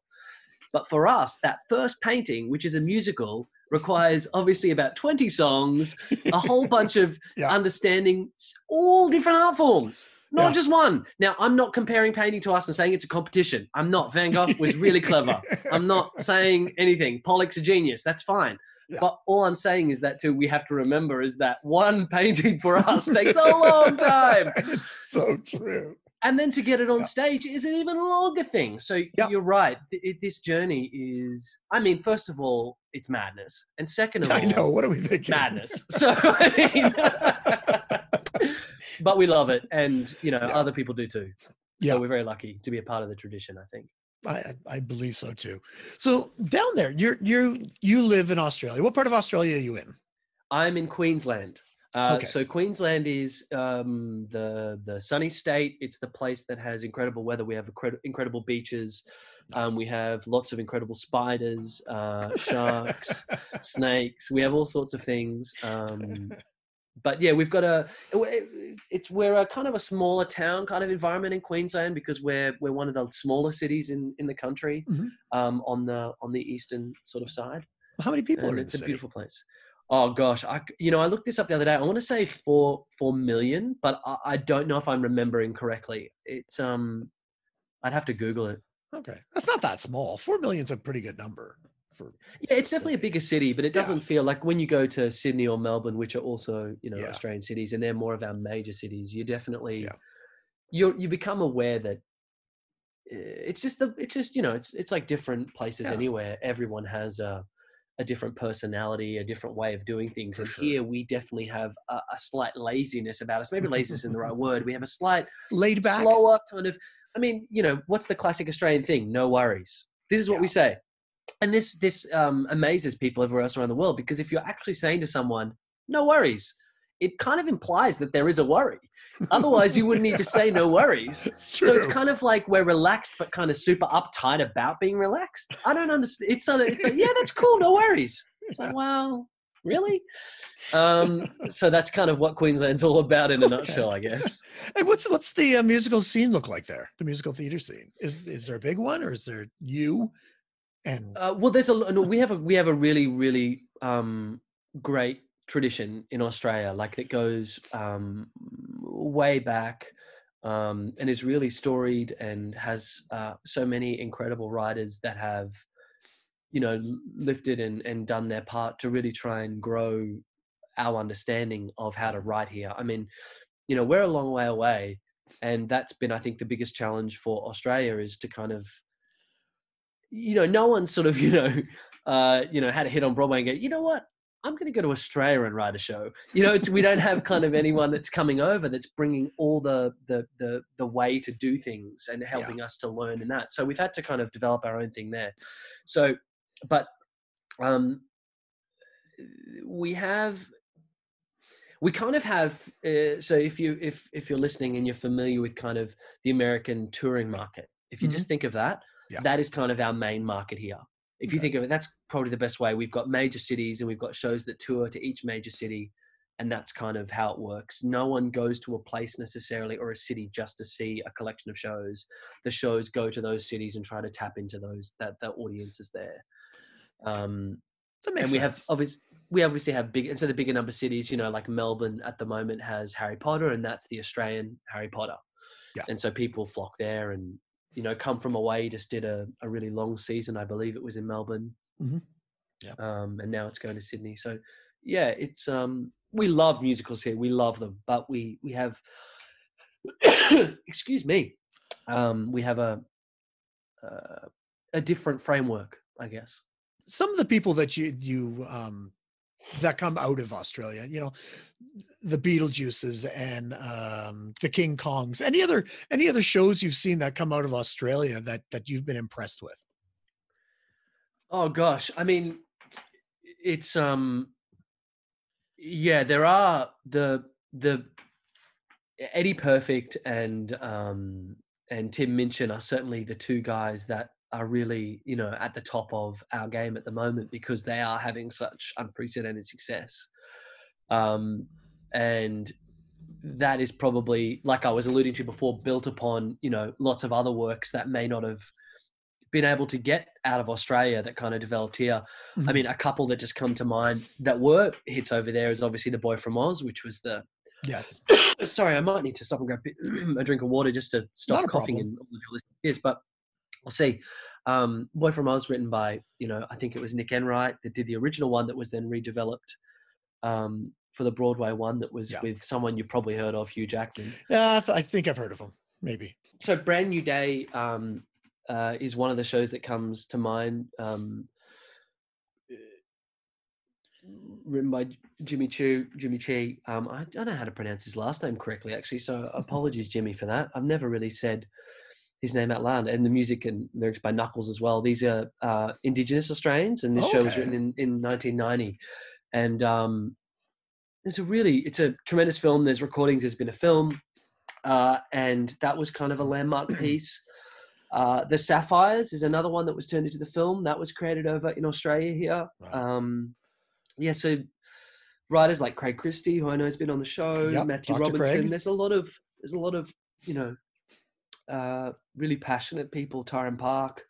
but for us that first painting which is a musical requires obviously about 20 songs a whole bunch of Yeah. understanding all different art forms not Yeah. just one now i'm not comparing painting to us and saying it's a competition i'm not van gogh was really clever I'm not saying anything. Pollock's a genius. That's fine. Yeah. But all I'm saying is that too, we have to remember is that one painting for us takes a long time. it's so true. And then to get it on Yeah. stage is an even longer thing. So Yeah. you're right. It- This journey is, I mean, first of all, it's madness. And second of I all, know. What are we thinking? madness. So, I mean, but we love it. And, you know, other people do too. Yeah. So we're very lucky to be a part of the tradition, I think. I, I believe so too. So down there, you're you you live in Australia. What part of Australia are you in? I'm in Queensland. Uh, Okay. So Queensland is um, the the sunny state. It's the place that has incredible weather. We have incredi- incredible beaches. Um, we have lots of incredible spiders, uh, sharks, snakes. We have all sorts of things. Um, but yeah, we've got a. It's we're a kind of a smaller town kind of environment in Queensland because we're we're one of the smaller cities in in the country Mhm. um, on the on the eastern sort of side How many people and are in it's a city? beautiful place. Oh gosh, I you know I looked this up the other day. I want to say four four million, but I, I don't know if I'm remembering correctly. It's um, I'd have to Google it. Okay, that's not that small. Four million's a pretty good number Yeah, it's definitely a bigger city, but it doesn't feel like when you go to Sydney or Melbourne, which are also you know Yeah. Australian cities, and they're more of our major cities. You definitely Yeah. you you become aware that uh, it's just the it's just you know it's it's like different places Yeah. anywhere. Everyone has a a different personality, a different way of doing things, For and sure. here we definitely have a, a slight laziness about us. Maybe laziness isn't the right word. We have a slight Laid back. slower kind of. I mean, you know, what's the classic Australian thing? No worries. This is what we say, and this this um, amazes people everywhere else around the world because if you're actually saying to someone, "No worries," it kind of implies that there is a worry. Otherwise, you wouldn't need to say "no worries." It's. So it's kind of like we're relaxed, but kind of super uptight about being relaxed. I don't understand. It's it's like, yeah, that's cool, no worries. It's like, well, really? Um, so that's kind of what Queensland's all about in a Okay. nutshell, I guess. And what's what's the uh, musical scene look like there? The musical theater scene is is there a big one or is there you and Uh, well, there's a no, we have a we have a really really um, great tradition in Australia, like that goes um, way back. Um, and is really storied and has uh, so many incredible writers that have you know lifted and, and done their part to really try and grow our understanding of how to write here i mean you know we're a long way away and that's been i think the biggest challenge for australia is to kind of you know no one sort of you know uh you know had a hit on broadway and go you know what? I'm going to go to australia and write a show. You know it's we don't have kind of anyone that's coming over that's bringing all the the the, the way to do things and helping us to learn in that. So we've had to kind of develop our own thing there. So but um we have we kind of have uh, so if you if if you're listening and you're familiar with kind of the american touring market if you Mhm. just think of that Yeah. that is kind of our main market here. If you think of it that's probably the best way. We've got major cities and we've got shows that tour to each major city and that's kind of how it works. No one goes to a place necessarily or a city just to see a collection of shows. The shows go to those cities and try to tap into those that that audience is there. Um that makes and we have obviously we obviously have big and so the bigger number cities you know like melbourne at the moment has harry potter and that's the australian harry potter. Yeah. and so people flock there and you know come from away just did a, a really long season i believe it was in melbourne Mhm. Yeah. um and now it's going to sydney so yeah it's um we love musicals here we love them but we we have excuse me um we have a uh, a different framework i guess some of the people that you you um that come out of Australia, you know, the Beetlejuices and um the King Kongs. Any other any other shows you've seen that come out of Australia that that you've been impressed with? Oh gosh, I mean, it's um, yeah, there are the the Eddie Perfect and um and Tim Minchin are certainly the two guys that are really you know at the top of our game at the moment because they are having such unprecedented success. Um, and that is probably like I was alluding to before, built upon you know lots of other works that may not have been able to get out of Australia that kind of developed here. I Mhm. mean, a couple that just come to mind that were hits over there is obviously the Boy from Oz, which was the. Yes. Sorry, I might need to stop and grab a drink of water just to stop coughing problem. and all of your listeners. But I'll see. Um, Boy from Oz, written by you know, I think it was Nick Enright that did the original one that was then redeveloped um, for the Broadway one that was Yeah. with someone you probably heard of, Hugh Jackman. Yeah, I, th- I think I've heard of him. Maybe. so Bran Nue Dae um, uh, is one of the shows that comes to mind um, written by jimmy chu jimmy chi um, i don't know how to pronounce his last name correctly actually so apologies jimmy for that i've never really said his name Outland, and the music and lyrics by Kuckles as well these are uh, indigenous australians and this show was written in, in 1990 and um, there's a really it's a tremendous film. There's recordings. There's been a film, uh, and that was kind of a landmark piece. Uh, the Sapphires is another one that was turned into the film. That was created over in Australia here. Right. Um, yeah, so writers like Craig Christie, who I know has been on the show, Yep, Matthew Dr. Robinson. Craig. There's a lot of there's a lot of you know uh, really passionate people. Tyran Parke,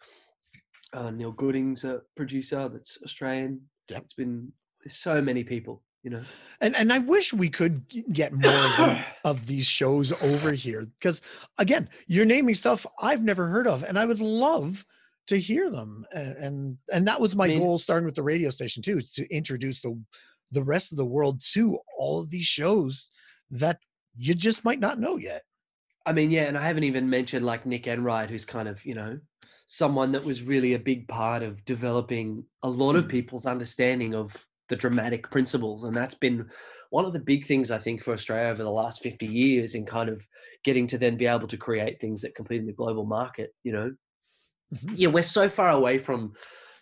uh, Neil Gooding's a producer that's Australian. Yep. It's been there's so many people, you know. And and I wish we could get more of, of these shows over here because again, you're naming stuff I've never heard of, and I would love to hear them. And and, and that was my mean- goal starting with the radio station too, is to introduce the the rest of the world to all of these shows that you just might not know yet. I mean, yeah, and I haven't even mentioned like Nick Enright, who's kind of, you know, someone that was really a big part of developing a lot of Mm. people's understanding of the dramatic principles. And that's been one of the big things I think for Australia over the last 50 years in kind of getting to then be able to create things that compete in the global market, you know. Mhm. Yeah, we're so far away from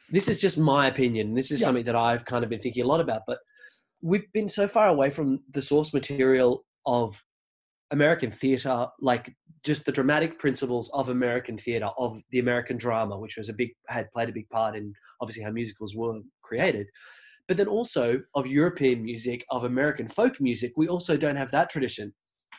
this is just my opinion. This is Yeah. something that I've kind of been thinking a lot about, but we've been so far away from the source material of American theater, like just the dramatic principles of American theater, of the American drama, which was a big had played a big part in obviously how musicals were created. But then also of European music, of American folk music, we also don't have that tradition.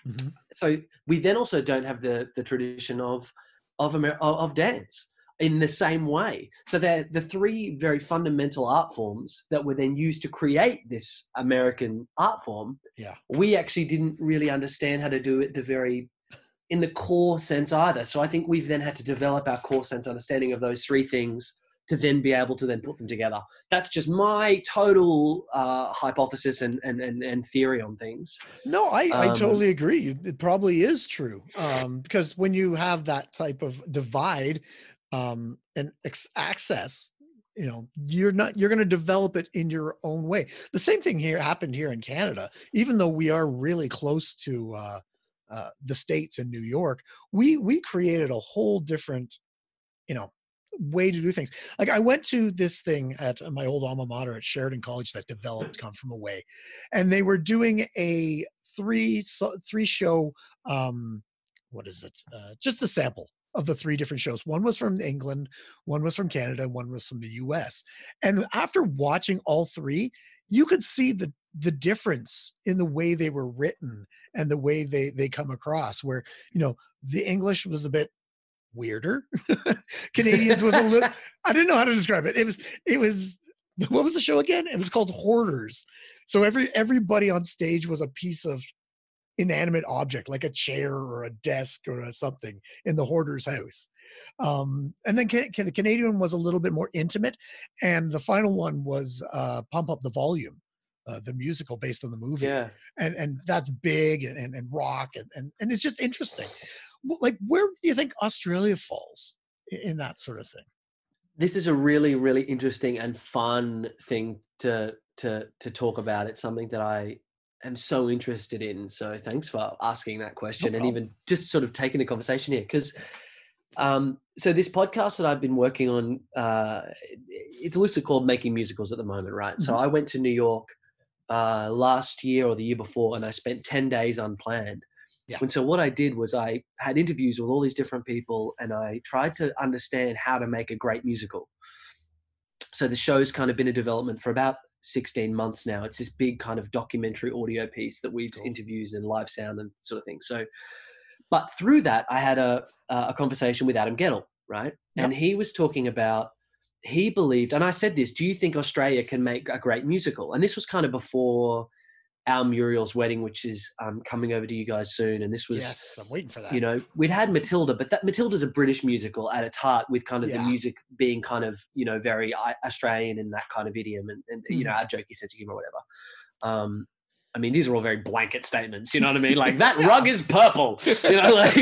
Mhm. So we then also don't have the the tradition of of Amer- of of dance in the same way. So they're the three very fundamental art forms that were then used to create this American art form. Yeah. We actually didn't really understand how to do it the very in the core sense either. So I think we've then had to develop our core sense understanding of those three things to then be able to then put them together. That's just my total uh, hypothesis and, and, and, and theory on things. No, I, I Um, totally agree. It probably is true. Um, because when you have that type of divide um, and ex- access, you know, you're not you're going to develop it in your own way. The same thing here happened here in Canada. Even though we are really close to uh, uh, the states and New York, we we created a whole different, you know, way to do things. Like I went to this thing at my old alma mater at Sheridan College that developed Come From Away, and they were doing a three so- three show um what is it uh, just a sample of the three different shows. One was from england one was from canada and one was from the us and after watching all three you could see the the difference in the way they were written and the way they they come across where you know the english was a bit weirder canadians was a little i didn't know how to describe it. It was it was what was the show again? It was called hoarders. So every everybody on stage was a piece of inanimate object like a chair or a desk or a something in the hoarder's house. Um and then Ca- Ca- the canadian was a little bit more intimate and the final one was uh pump up the volume uh, the musical based on the movie. Yeah. and and that's big and and, and rock and, and and it's just interesting. Like where do you think australia falls in that sort of thing? This is a really really interesting and fun thing to to to talk about. It's something that i am so interested in so thanks for asking that question and even just sort of taking the conversation here because um so this podcast that i've been working on uh it's loosely called making musicals at the moment right so Mhm. i went to new york uh last year or the year before and i spent 10 days unplanned Yeah. and so what I did was I had interviews with all these different people and I tried to understand how to make a great musical. So the show's kind of been a development for about 16 months now. It's this big kind of documentary audio piece that we've Cool. interviews and live sound and sort of thing. So, but through that, I had a a conversation with Adam Guettel, right? Yep. And he was talking about he believed, and I said this: Do you think Australia can make a great musical? And this was kind of before our Muriel's wedding, which is um, coming over to you guys soon. And this was yes i'm waiting for that you know we'd had matilda but that matilda's a british musical at its heart with kind of Yeah. the music being kind of you know very australian in that kind of idiom and, and you know Mm-hmm. our jokey sense of humor or whatever um i mean these are all very blanket statements you know what i mean like that rug is purple you know like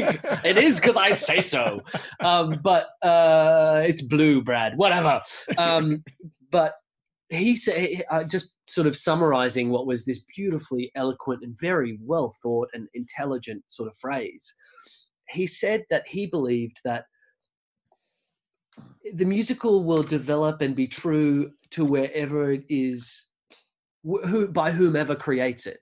it is because i say so um but uh it's blue brad whatever um but he said uh, just sort of summarizing what was this beautifully eloquent and very well thought and intelligent sort of phrase he said that he believed that the musical will develop and be true to wherever it is wh- who by whomever creates it.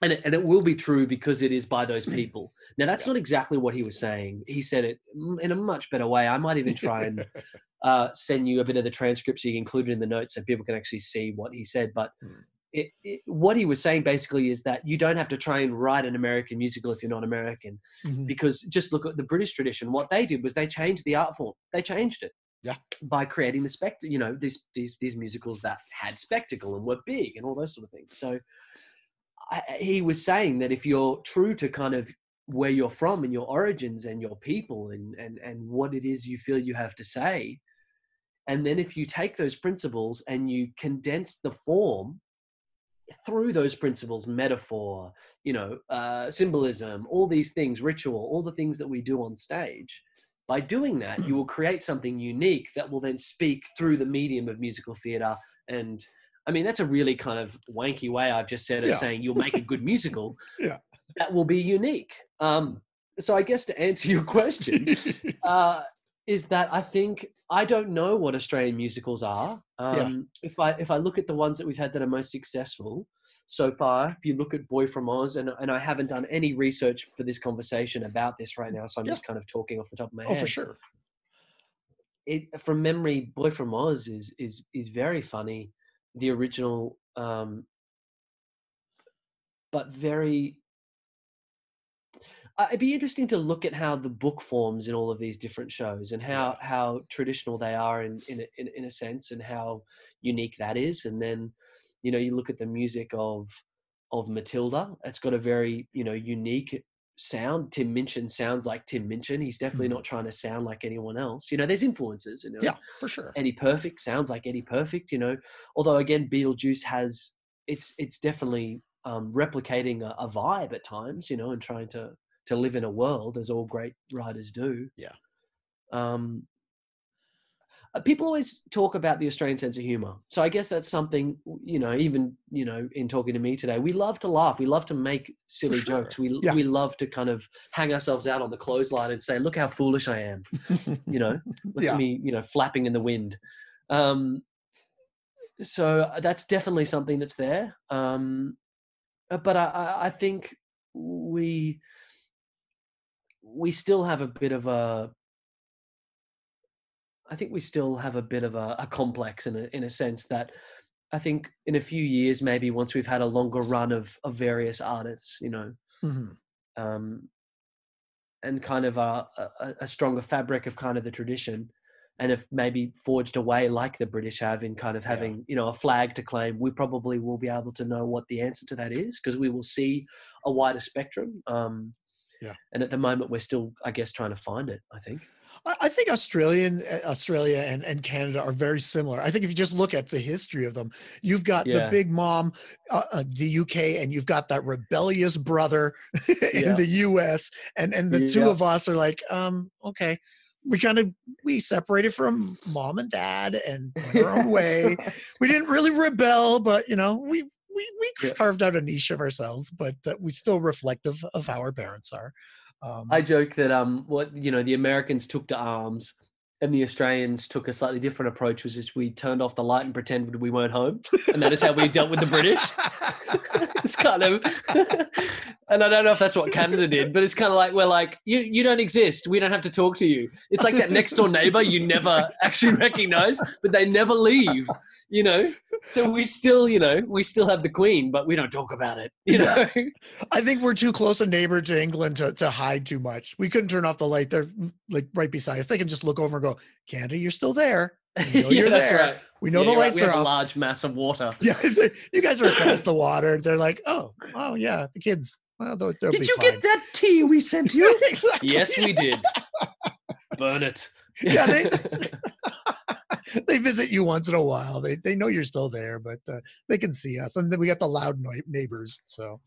And it, and it will be true because it is by those people. Now that's not exactly what he was saying. He said it in a much better way. I might even try and uh, send you a bit of the transcript so you include it in the notes so people can actually see what he said. But Hmm. it, it, what he was saying basically is that you don't have to try and write an American musical if you're not American Mhm. because just look at the British tradition. What they did was they changed the art form. They changed it. Yeah. By creating the spect, you know, these these these musicals that had spectacle and were big and all those sort of things. So I, he was saying that if you're true to kind of where you're from and your origins and your people and and and what it is you feel you have to say, and then if you take those principles and you condense the form through those principles metaphor you know uh, symbolism all these things ritual all the things that we do on stage by doing that you will create something unique that will then speak through the medium of musical theater and i mean that's a really kind of wanky way i've just said of Yeah. saying you'll make a good musical Yeah. that will be unique um, so i guess to answer your question uh, is that I think I don't know what Australian musicals are. Um, If I if I look at the ones that we've had that are most successful so far, if you look at Boy from Oz, and and I haven't done any research for this conversation about this right now, so I'm Yeah. just kind of talking off the top of my oh, head. Oh, for sure. It from memory, Boy from Oz is is is very funny. The original, um, but very uh, it'd be interesting to look at how the book forms in all of these different shows and how how traditional they are in in a, in, in a sense and how unique that is. And then you know you look at the music of of Matilda it's got a very you know unique sound Tim Minchin sounds like Tim Minchin he's definitely Mhm. not trying to sound like anyone else you know there's influences you know Yeah, for sure. Eddie Perfect sounds like Eddie Perfect, you know. Although again, Beetlejuice has it's it's definitely um, replicating a, a vibe at times, you know, and trying to to live in a world as all great writers do. Yeah. Um, people always talk about the Australian sense of humor, so I guess that's something you know. Even you know, in talking to me today, we love to laugh. We love to make silly sure. jokes. We Yeah. we love to kind of hang ourselves out on the clothesline and say, "Look how foolish I am." you know look Yeah. at me you know flapping in the wind um so uh, that's definitely something that's there um uh, but I, I i think we we still have a bit of a i think we still have a bit of a, a complex in a in a sense that i think in a few years maybe once we've had a longer run of of various artists you know Mhm. um, and kind of a, a, a stronger fabric of kind of the tradition and if maybe forged away like the british have in kind of Yeah. having you know a flag to claim we probably will be able to know what the answer to that is because we will see a wider spectrum um, Yeah. and at the moment we're still i guess trying to find it i think I think Australian, uh, Australia, and, and Canada are very similar. I think if you just look at the history of them, you've got the big mom, uh, uh, the UK, and you've got that rebellious brother in Yeah. the US, and and the two of us are like, um, okay, we kind of we separated from mom and dad and went our own way. We didn't really rebel, but you know, we we we Yeah. carved out a niche of ourselves, but uh, we still reflective of how our parents are. Um, I joke that um what you know the Americans took to arms and the Australians took a slightly different approach, was just we turned off the light and pretended we weren't home, and that is how we dealt with the British. it's kind of, and I don't know if that's what Canada did, but it's kind of like we're like you you don't exist. We don't have to talk to you. It's like that next door neighbor you never actually recognize, but they never leave. You know, so we still you know we still have the Queen, but we don't talk about it. You Yeah. know. I think we're too close a neighbor to England to, to hide too much. We couldn't turn off the light. They're like right beside us. They can just look over and go, Canada, you're still there. We know yeah, you're there. right. We know Yeah, the you're right. lights we are have a large mass of water. Yeah, you guys are across the water. They're like, oh, oh yeah, the kids. Well, they'll, they'll Did you fine. get that tea we sent you? exactly. yes, we did. Burn it. Yeah, they, they visit you once in a while. They they know you're still there, but uh, they can see us, and then we got the loud noi- neighbors. So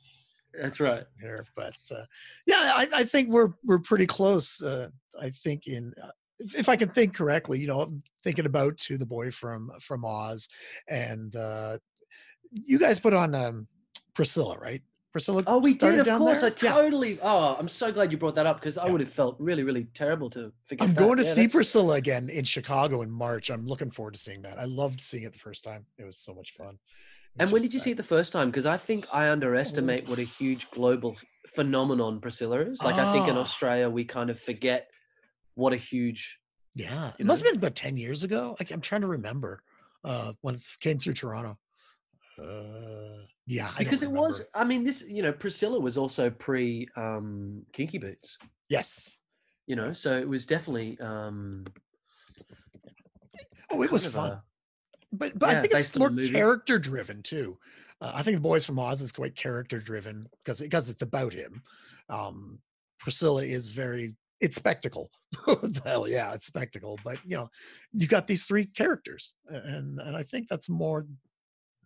That's right. here, but uh, yeah, I, I think we're we're pretty close. Uh, I think in uh, if, if I can think correctly, you know, thinking about to the boy from from Oz, and uh, you guys put on um, Priscilla, right? Priscilla. Oh, we did, of course. there? I Yeah. totally. Oh, I'm so glad you brought that up because I Yeah. would have felt really, really terrible to forget. I'm that. going to Yeah, see that's- Priscilla again in Chicago in March. I'm looking forward to seeing that. I loved seeing it the first time. It was so much fun. And when did you that- see it the first time? Because I think I underestimate what a huge global phenomenon Priscilla is. Like I think in Ah. Australia we kind of forget what a huge Yeah, it you must have been about ten years ago. I, am trying to remember uh, when it came through Toronto. Uh, yeah, I because it was. I mean, this you know Priscilla was also pre um, Kinky Boots. Yes. You know, so it was definitely. Um, Oh, it was fun. a- but but I think it's more character driven too. Uh, I think the Boys from Oz is quite character driven because because it's about him. Um, Priscilla is very it's spectacle. Hell, yeah, it's spectacle. But you know, you got these three characters, and and I think that's more.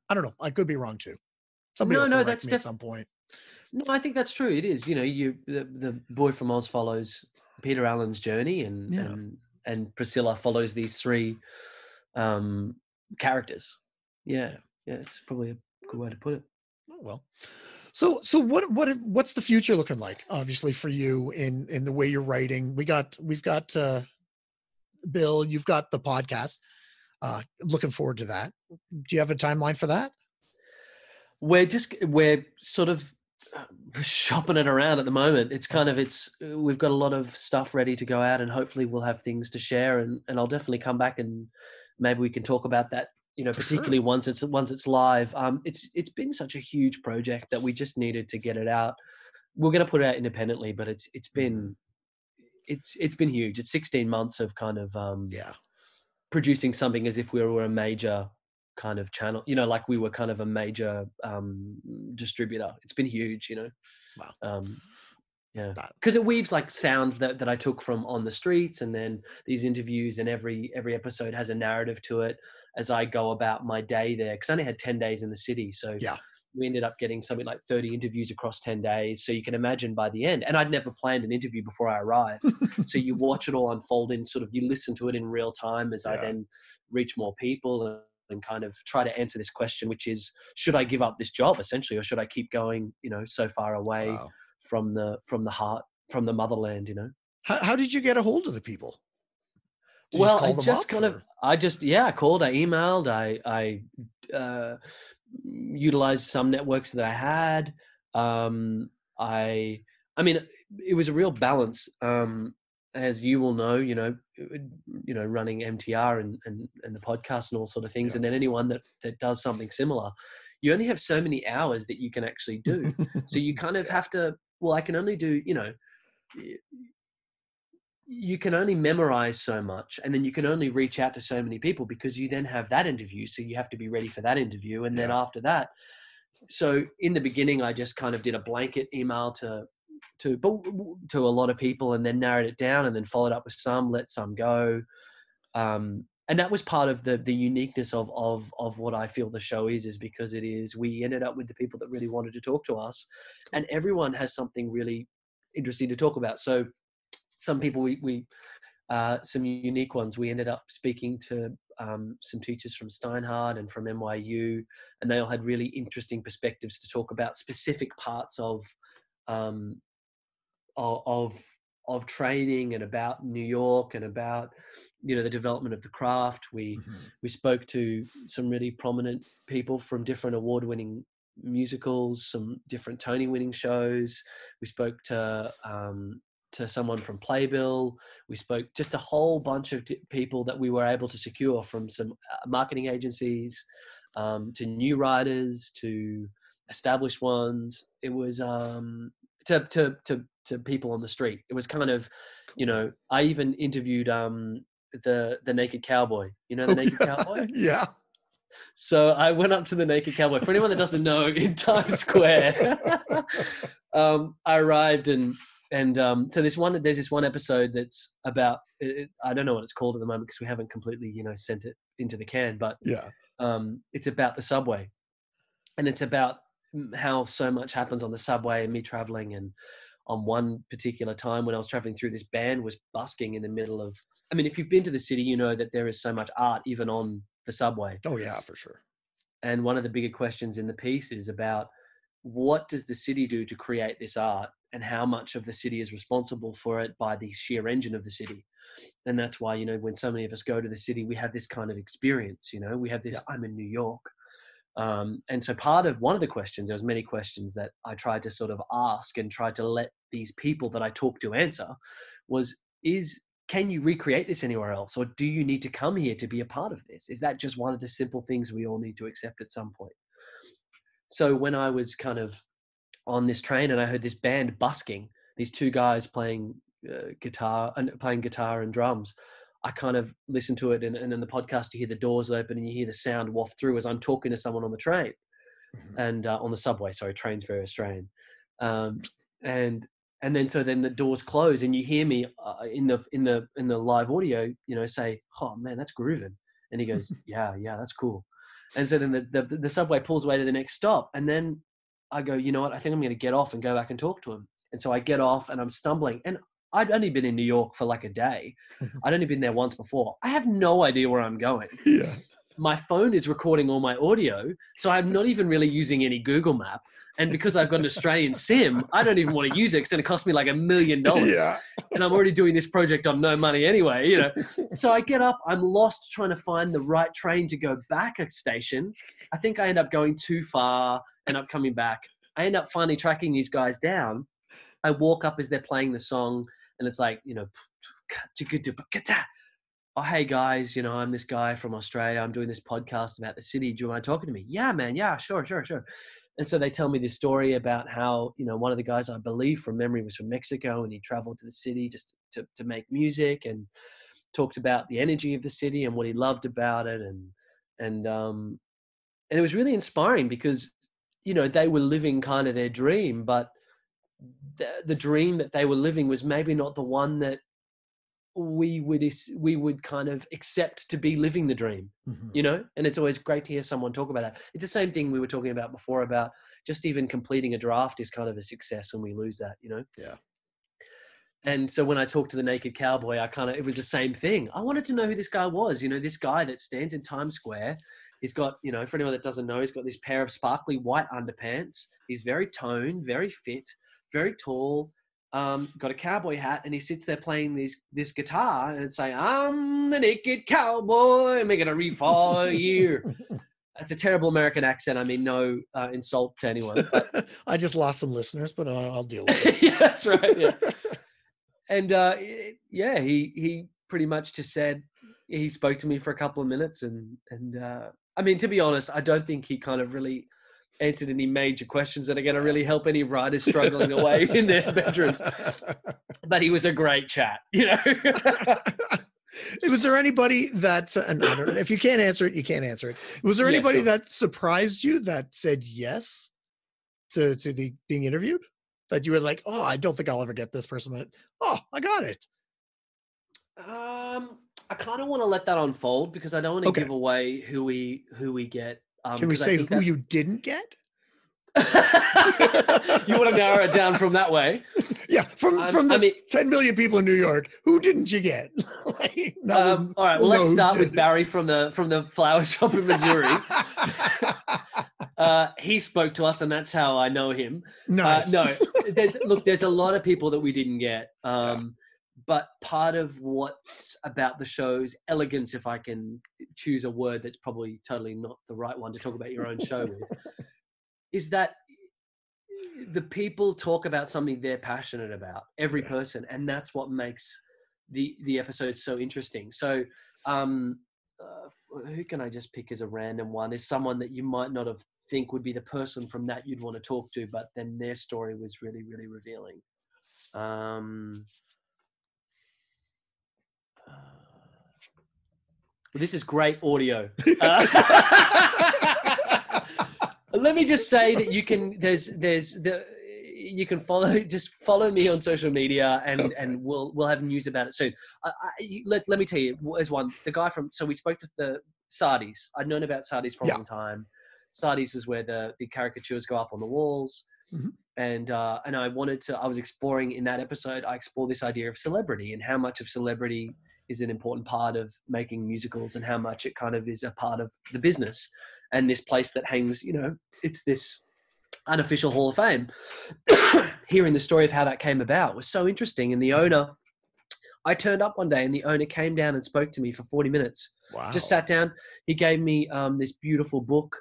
I don't know. I could be wrong too. Somebody No, no, that's def- at some point. No, I think that's true. It is. You know, you the, the boy from Oz follows Peter Allen's journey, and Yeah. and and Priscilla follows these three um, characters. Yeah, Yeah. yeah, it's probably a good way to put it. Oh, well so so what what what's the future looking like obviously for you in in the way you're writing we got we've got uh bill you've got the podcast uh looking forward to that do you have a timeline for that We're just we're sort of uh, shopping it around at the moment. It's kind of it's uh, we've got a lot of stuff ready to go out, and hopefully we'll have things to share. And and I'll definitely come back and maybe we can talk about that. You know, For sure. particularly once it's once it's live. Um, it's it's been such a huge project that we just needed to get it out. We're going to put it out independently, but it's it's been it's it's been huge. It's 16 months of kind of um, yeah producing something as if we were a major kind of channel you know like we were kind of a major um distributor it's been huge you know Wow. um yeah because it weaves like sound that, that i took from on the streets and then these interviews and every every episode has a narrative to it as i go about my day there because i only had 10 days in the city. So Yeah. we ended up getting something like 30 interviews across 10 days. So you can imagine by the end and i'd never planned an interview before i arrived. So you watch it all unfold in sort of you listen to it in real time as i then reach more people and, and kind of try to answer this question which is should i give up this job essentially or should i keep going you know so far away Wow. from the from the heart from the motherland you know? How, how did you get a hold of the people you well call i just kind of i just yeah i called i emailed i i uh utilized some networks that i had. Um i i mean it was a real balance um as you will know you know you know running mtr and and, and the podcast and all sort of things Yeah. and then anyone that that does something similar you only have so many hours that you can actually do. So you kind of have to well i can only do you know you can only memorize so much and then you can only reach out to so many people because you then have that interview so you have to be ready for that interview and then Yeah. after that so in the beginning i just kind of did a blanket email to to to a lot of people and then narrowed it down and then followed up with some let some go um and that was part of the the uniqueness of of of what I feel the show is is because it is we ended up with the people that really wanted to talk to us and everyone has something really interesting to talk about so some people we we uh, some unique ones we ended up speaking to um, some teachers from Steinhardt and from NYU and they all had really interesting perspectives to talk about specific parts of um, of of training and about New York and about you know the development of the craft. We Mhm. we spoke to some really prominent people from different award-winning musicals, some different Tony-winning shows. We spoke to um, to someone from Playbill. We spoke just a whole bunch of di- people that we were able to secure from some uh, marketing agencies, um, to new writers, to established ones. It was um, to to to to people on the street. It was kind of, you know, I even interviewed um, the the naked cowboy. You know, the naked cowboy. yeah So I went up to the Naked Cowboy. For anyone that doesn't know, in Times Square, um, I arrived and and um, so this one there's this one episode that's about it, I don't know what it's called at the moment because we haven't completely you know sent it into the can, but yeah um, it's about the subway, and it's about mm, how so much happens on the subway and me traveling and on one particular time when I was traveling through, this band was busking in the middle of. I mean, if you've been to the city, you know that there is so much art even on the subway. oh yeah for sure And one of the bigger questions in the piece is about what does the city do to create this art and how much of the city is responsible for it by the sheer engine of the city. And that's why, you know, when so many of us go to the city, we have this kind of experience, you know, we have this, I'm in New York. Um, and so part of one of the questions, there was many questions that I tried to sort of ask and tried to let these people that I talked to answer was, is can you recreate this anywhere else? Or do you need to come here to be a part of this? Is that just one of the simple things we all need to accept at some point? So when I was kind of on this train and I heard this band busking, these two guys playing uh, guitar and playing guitar and drums, I kind of listened to it, and, and in the podcast, you hear the doors open and you hear the sound waft through as I'm talking to someone on the train mm-hmm. and uh, on the subway. Sorry, train's very Australian. Um, and and then so then the doors close and you hear me uh, in the in the in the live audio, you know, say, "Oh man, that's grooving," and he goes, "Yeah, yeah, that's cool." And so then the, the the subway pulls away to the next stop, and then I go, "You know what? I think I'm going to get off and go back and talk to him." And so I get off and I'm stumbling, and I'd only been in New York for like a day. I'd only been there once before. I have no idea where I'm going. Yeah. My phone is recording all my audio, so I'm not even really using any Google Map. And because I've got an Australian SIM, I don't even want to use it because it cost me like a million dollars. Yeah. And I'm already doing this project on no money anyway, you know. So I get up, I'm lost trying to find the right train to go back a station. I think I end up going too far, end up coming back. I end up finally tracking these guys down. I walk up as they're playing the song and it's like you know oh hey guys you know i'm this guy from australia. I'm doing this podcast about the city. Do you want to talk to me? Yeah man. Yeah sure sure sure. And so they tell me this story about how you know one of the guys i believe from memory was from mexico and he traveled to the city just to, to make music and talked about the energy of the city and what he loved about it. And and um and it was really inspiring because you know they were living kind of their dream but the, the dream that they were living was maybe not the one that we would we would kind of accept to be living the dream mm-hmm. you know? And it's always great to hear someone talk about that. It's the same thing we were talking about before about just even completing a draft is kind of a success when we lose that you know? Yeah. And so when i talked to the naked cowboy i kind of it was the same thing. I wanted to know who this guy was you know this guy that stands in times square he's got you know for anyone that doesn't know he's got this pair of sparkly white underpants he's very toned very fit very tall, um, got a cowboy hat, and he sits there playing this this guitar and say, "I'm the naked cowboy, making a reef all year." That's a terrible American accent. I mean, no uh, insult to anyone. But... I just lost some listeners, but I'll, I'll deal with it. yeah, that's right. Yeah, and uh, yeah, he he pretty much just said he spoke to me for a couple of minutes, and and uh, I mean, to be honest, I don't think he kind of really answered any major questions that are going to really help any writers struggling away in their bedrooms. But he was a great chat, you know. was there anybody that, and I don't, if you can't answer it, you can't answer it. Was there anybody yeah, sure. that surprised you that said yes to to the being interviewed? That you were like, oh, I don't think I'll ever get this person, but oh, I got it. Um, I kind of want to let that unfold because I don't want to okay. give away who we who we get um, Can we say who you didn't get? you want to narrow it down from that way? Yeah, from um, from the I mean, 10 million people in New York, who didn't you get? like, um, all right, well, let's start with Barry from the from the flower shop in Missouri. uh, he spoke to us, and that's how I know him. Uh, nice. Uh, no, there's look, there's a lot of people that we didn't get. Um, but part of what's about the show's elegance, if I can choose a word that's probably totally not the right one to talk about your own show with, is that the people talk about something they're passionate about, every yeah. person, and that's what makes the the episode so interesting. So, um, uh, who can I just pick as a random one? Is someone that you might not have think would be the person from that you'd want to talk to, but then their story was really, really revealing. Um, Well, this is great audio. Uh, let me just say that you can. There's there's the you can follow just follow me on social media and and we'll we'll have news about it soon. I, I, let let me tell you, as one the guy from so we spoke to the Sardi's. I'd known about Sardi's for a yeah. long time. Sardi's is where the the caricatures go up on the walls. Mm-hmm. And uh, and I wanted to. I was exploring in that episode. I explored this idea of celebrity and how much of celebrity is an important part of making musicals and how much it kind of is a part of the business. And this place that hangs you know it's this unofficial hall of fame. Hearing the story of how that came about was so interesting. And the owner i turned up one day and the owner came down and spoke to me for 40 minutes. Wow. just sat down. He gave me um, this beautiful book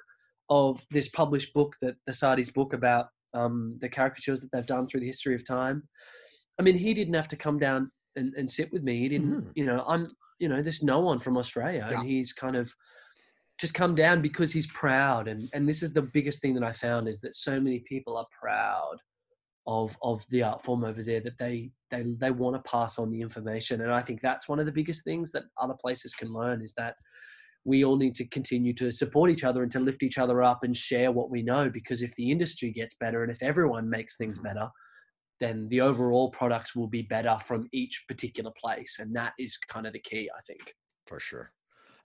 of this published book that the Sardi's book about um, the caricatures that they've done through the history of time. I mean, he didn't have to come down and, and sit with me. He didn't, Mhm. you know, I'm, you know, there's no one from Australia, Yeah. and he's kind of just come down because he's proud. And and this is the biggest thing that I found is that so many people are proud of of the art form over there that they they they want to pass on the information. And I think that's one of the biggest things that other places can learn is that we all need to continue to support each other and to lift each other up and share what we know because if the industry gets better and if everyone makes things better then the overall products will be better from each particular place and that is kind of the key i think for sure.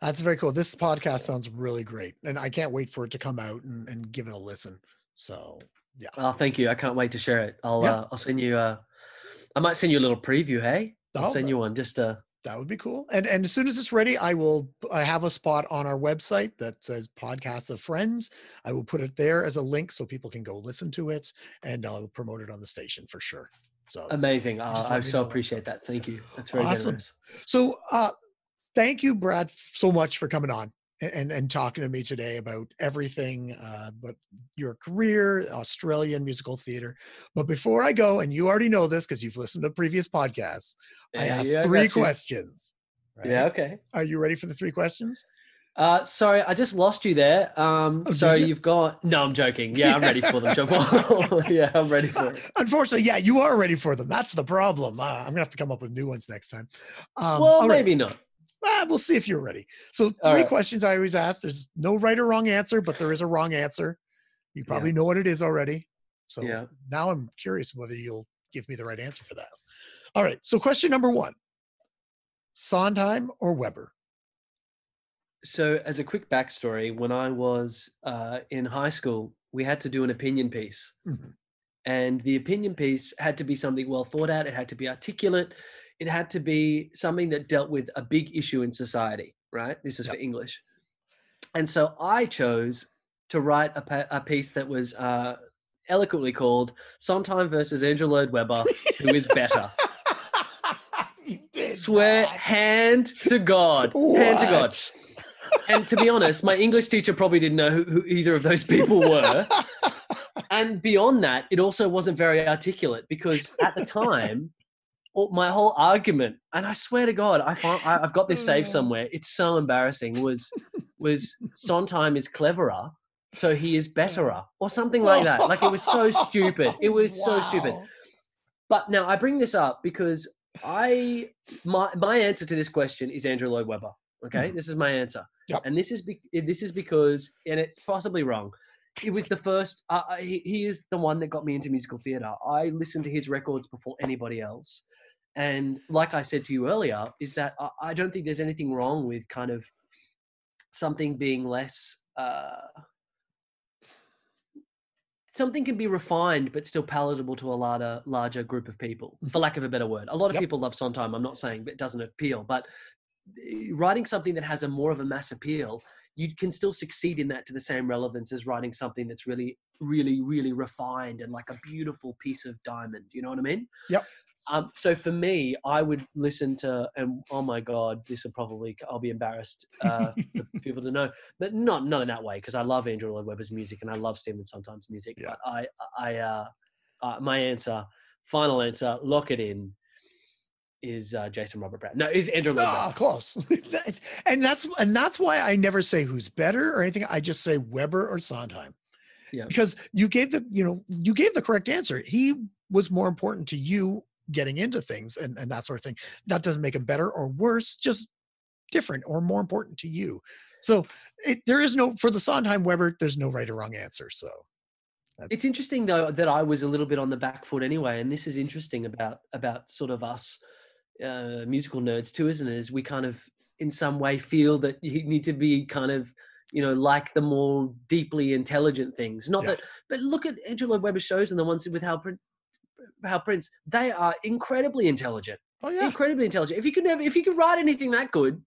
That's very cool. This podcast sounds really great, and I can't wait for it to come out and, and give it a listen. So yeah, well thank you i can't wait to share it i'll Yeah. uh, i'll send you uh i might send you a little preview hey i'll Oh, send you one just uh that would be cool. And and as soon as it's ready, I will. I have a spot on our website that says "Podcasts of Friends." I will put it there as a link so people can go listen to it, and I'll promote it on the station for sure. So amazing uh, i so appreciate that thank you that's very Awesome. generous So, uh, thank you, Brad, so much for coming on and, and, talking to me today about everything, uh, but your career, Australian musical theater. But before I go, and you already know this because you've listened to previous podcasts, I Yeah, asked yeah, three you. questions. yeah okay Are you ready for the three questions? Uh, sorry, I just lost you there. Um, Oh, so you? you've got. No, I'm joking. Yeah, I'm ready for them. Yeah, I'm ready for it. Unfortunately, yeah, you are ready for them. That's the problem. Uh, I'm gonna have to come up with new ones next time. Um, well, all right. maybe not. Ah, we'll see if you're ready. So, three right. questions I always ask. There's no right or wrong answer, but there is a wrong answer. You probably know what it is already. So Yeah. now I'm curious whether you'll give me the right answer for that. All right. So, question number one Sondheim or Webber? So, as a quick backstory, when I was uh, in high school, we had to do an opinion piece. Mhm. And the opinion piece had to be something well thought out, it had to be articulate, it had to be something that dealt with a big issue in society, right? This is Yep. for English. And so I chose to write a, a piece that was uh, eloquently called Sondheim versus Andrew Lloyd Webber, who is better. you did. Swear not. hand to God. Hand to God. And to be honest, my English teacher probably didn't know who, who either of those people were. and beyond that, it also wasn't very articulate because at the time, my whole argument, and I swear to God, I find, I, I've got this saved Oh. somewhere. It's so embarrassing. Was was Sondheim is cleverer, so he is betterer, or something like that. Like it was so stupid. It was so stupid. But now I bring this up because I my my answer to this question is Andrew Lloyd Webber. Okay, Mhm. this is my answer, Yep. and this is be, this is because, and it's possibly wrong. It was the first. Uh, he, he is the one that got me into musical theater. I listened to his records before anybody else, and like I said to you earlier, is that I, I don't think there's anything wrong with kind of something being less. Uh, something can be refined but still palatable to a larger larger group of people for lack of a better word a lot of Yep. people love sondheim i'm not saying it doesn't appeal but eh, writing something that has a more of a mass appeal you can still succeed in that to the same relevance as writing something that's really really really refined and like a beautiful piece of diamond you know what i mean Yep. um, so for me, I would listen to, and oh my god, this will probably I'll be embarrassed uh, for people to know, but not not in that way because I love Andrew Lloyd Webber's music and I love Stephen Sondheim's music. Yeah. But I I uh, uh, my answer, final answer, lock it in, is uh, Jason Robert Brown. No, is Andrew Lloyd Webber. close. And that's and that's why I never say who's better or anything. I just say Webber or Sondheim. Yeah. Because you gave the you know you gave the correct answer. He was more important to you getting into things and and that sort of thing. That doesn't make him better or worse. Just different or more important to you. So it, there is no for the Sondheim Webber. There's no right or wrong answer. So that's, It's interesting though that I was a little bit on the back foot anyway, and this is interesting about about sort of us uh, musical nerds too, isn't it? Is we kind of in some way feel that you need to be kind of you know like the more deeply intelligent things. Not Yeah. that, but look at Andrew Lloyd Webber shows and the ones with Hal Prince. Hal Prince, they are incredibly intelligent, oh yeah. incredibly intelligent. If you could never, if you could write anything that good,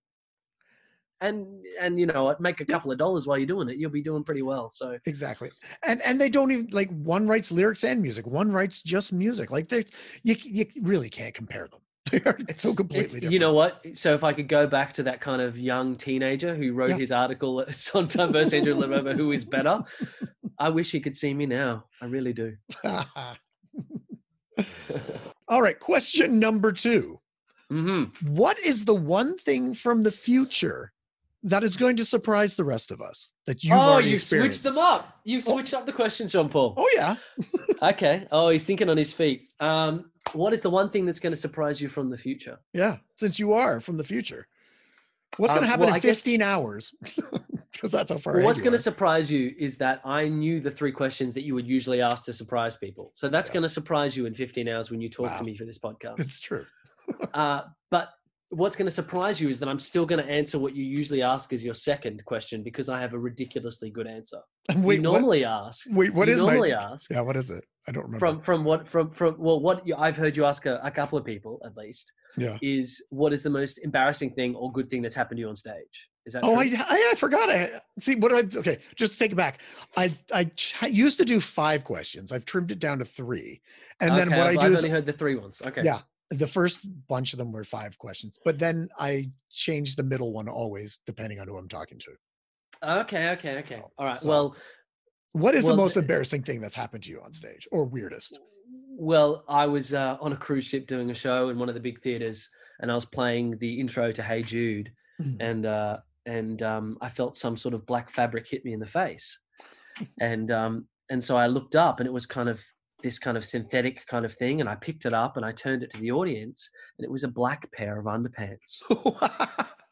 and and you know make a couple of dollars while you're doing it, you'll be doing pretty well. So exactly and and they don't even like one writes lyrics and music one writes just music like they you, you really can't compare them They are It's so it's- completely different. You know what? So if I could go back to that kind of young teenager who wrote Yeah. his article on versus Andrew Lloyd Webber, who is better, I wish he could see me now. I really do. All right, question number two. hmm What is the one thing from the future that is going to surprise the rest of us that you've oh, you switched them up. You Oh. switched up the questions, Jean Paul. Oh yeah, Okay. Oh, he's thinking on his feet. Um, what is the one thing that's going to surprise you from the future? yeah. Since you are from the future, what's going to Um, happen well, in I guess- 15 hours? Because that's how far. Well, what's going to surprise you is that I knew the three questions that you would usually ask to surprise people. So that's Yeah. going to surprise you in 15 hours when you talk Wow. to me for this podcast. It's true. Uh, but what's going to surprise you is that I'm still going to answer what you usually ask as your second question because I have a ridiculously good answer. Wait, you what? normally ask. Wait, what you is normally my? ask Yeah, what is it? I don't remember. from from what from from well what you, I've heard you ask a, a couple of people at least yeah. is what is the most embarrassing thing or good thing that's happened to you on stage? Is that Oh? I, I I forgot. I see. What I okay. Just take it back. I I ch- used to do five questions. I've trimmed it down to three, and then Okay, what I do I've is only heard the three ones. Okay. Yeah. The first bunch of them were five questions, but then I changed the middle one always depending on who I'm talking to. Okay. Okay. Okay. All right. so- well, What is Well, the most embarrassing thing that's happened to you on stage, or weirdest? Well, I was uh, on a cruise ship doing a show in one of the big theaters, and I was playing the intro to Hey Jude, Mhm. and uh, and um, I felt some sort of black fabric hit me in the face, and um, and so I looked up, and it was kind of this kind of synthetic kind of thing, and I picked it up and I turned it to the audience, and it was a black pair of underpants.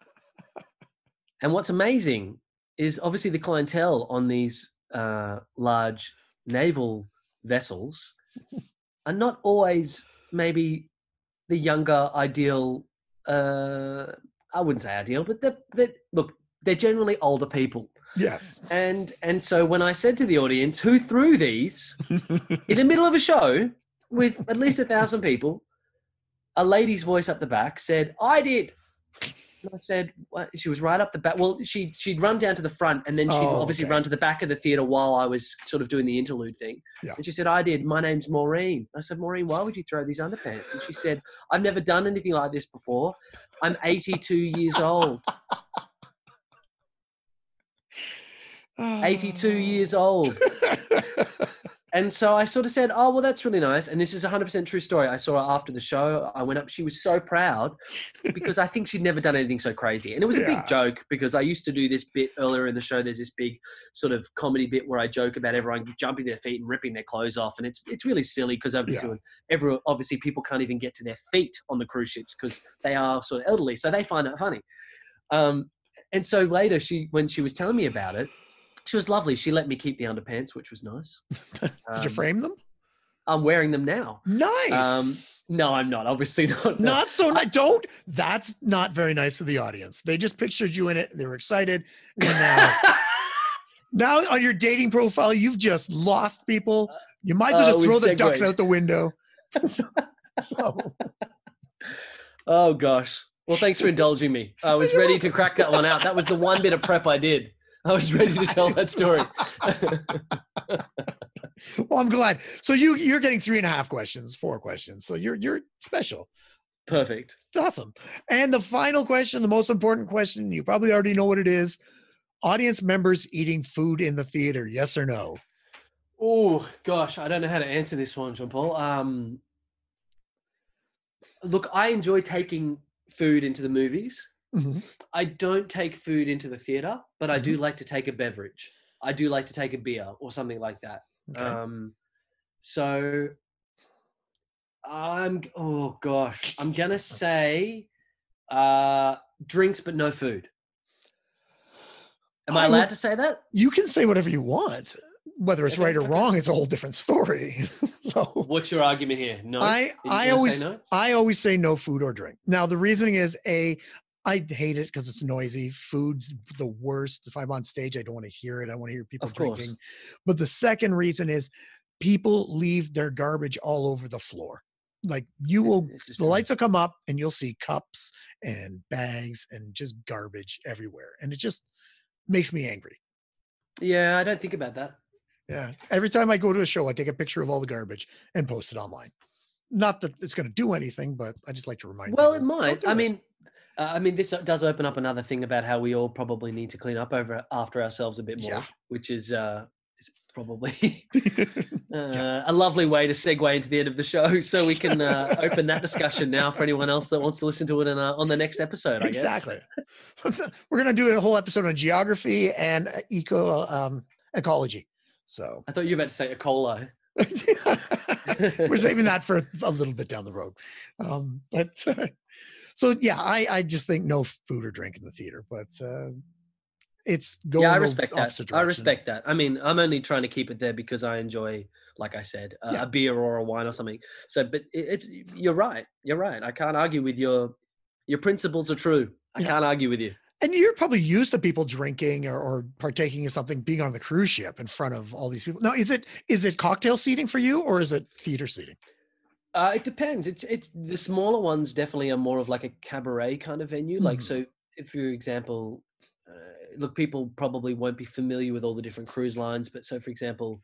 And what's amazing is obviously the clientele on these uh, large naval vessels are not always maybe the younger ideal. Uh, I wouldn't say ideal, but that they look they're generally older people. yes. And and so when I said to the audience, who threw these in the middle of a show with at least a thousand people, a lady's voice up the back said, "I did." And I said, what? "She was right up the back." Well, she she'd run down to the front, and then she'd Oh, obviously okay. run to the back of the theater while I was sort of doing the interlude thing. Yeah. And she said, "I did. My name's Maureen." I said, "Maureen, why would you throw these underpants?" And she said, "I've never done anything like this before. I'm 82 years old. 82 years old." And so I sort of said, "Oh, well, that's really nice." And this is hundred percent true story. I saw her after the show. I went up. She was so proud because I think she'd never done anything so crazy. And it was a Yeah. big joke because I used to do this bit earlier in the show. There's this big sort of comedy bit where I joke about everyone jumping their feet and ripping their clothes off, and it's it's really silly because obviously Yeah. every obviously people can't even get to their feet on the cruise ships because they are sort of elderly, so they find that funny. Um, and so later, she when she was telling me about it, she was lovely. She let me keep the underpants, which was nice. Did you Um, frame them? I'm wearing them now. Nice. No, I'm not. Obviously not. no. not so nice. Don't. That's not very nice to the audience. They just pictured you in it. And they were excited. And now, now on your dating profile, you've just lost people. You might as well Uh, just we've throw the ducks out the window. so, oh gosh. Well, thanks for indulging me. I was ready to crack that one out. That was the one bit of prep I did. I was ready to tell that story. well, I'm glad. So you you're getting three and a half questions, four questions. So you're you're special. Perfect. Awesome. And the final question, the most important question, you probably already know what it is. Audience members eating food in the theater, yes or no? Oh gosh, I don't know how to answer this one, Jean Paul. Um, look, I enjoy taking food into the movies. Mhm. I don't take food into the theater, but I do like to take a beverage. I do like to take a beer or something like that. Okay. Um, so I'm oh gosh, I'm gonna say uh, drinks but no food. Am I, I would- allowed to say that? you can say whatever you want. Whether it's Okay, right or okay. wrong, it's a whole different story. so What's your argument here? No. I I always no? I always say no food or drink. Now the reasoning is a I hate it because it's noisy. Food's the worst. If I'm on stage, I don't want to hear it. I want to hear people drinking. But the second reason is people leave their garbage all over the floor. Like you will the lights will come up and you'll see cups and bags and just garbage everywhere. And it just makes me angry. Yeah, I don't think about that. Yeah. Every time I go to a show, I take a picture of all the garbage and post it online. Not that it's going to do anything, but I just like to remind. Well, it people, don't might. do I it. mean, uh, I mean, this does open up another thing about how we all probably need to clean up over after ourselves a bit more, Yeah. which is uh, is probably uh, a lovely way to segue into the end of the show, so we can uh, open that discussion now for anyone else that wants to listen to it in, uh, on the next episode. I guess. exactly. We're going to do a whole episode on geography and uh, eco um, ecology. So I thought you were about to say a cola. we're saving that for a little bit down the road. Um, but uh, so yeah, I, I just think no food or drink in the theater, but uh, it's going. yeah, I respect that. I respect that. I mean, I'm only trying to keep it there because I enjoy, like I said, a, Yeah. a beer or a wine or something. So, but it, it's you're right. You're right. I can't argue with your your principles are true. I Yeah. can't argue with you. And you're probably used to people drinking or, or partaking in something, being on the cruise ship in front of all these people. Now, is it is it cocktail seating for you, or is it theater seating? Uh, it depends. It's it's the smaller ones definitely are more of like a cabaret kind of venue. Like Mhm. so, if for example, uh, look, people probably won't be familiar with all the different cruise lines, but so for example,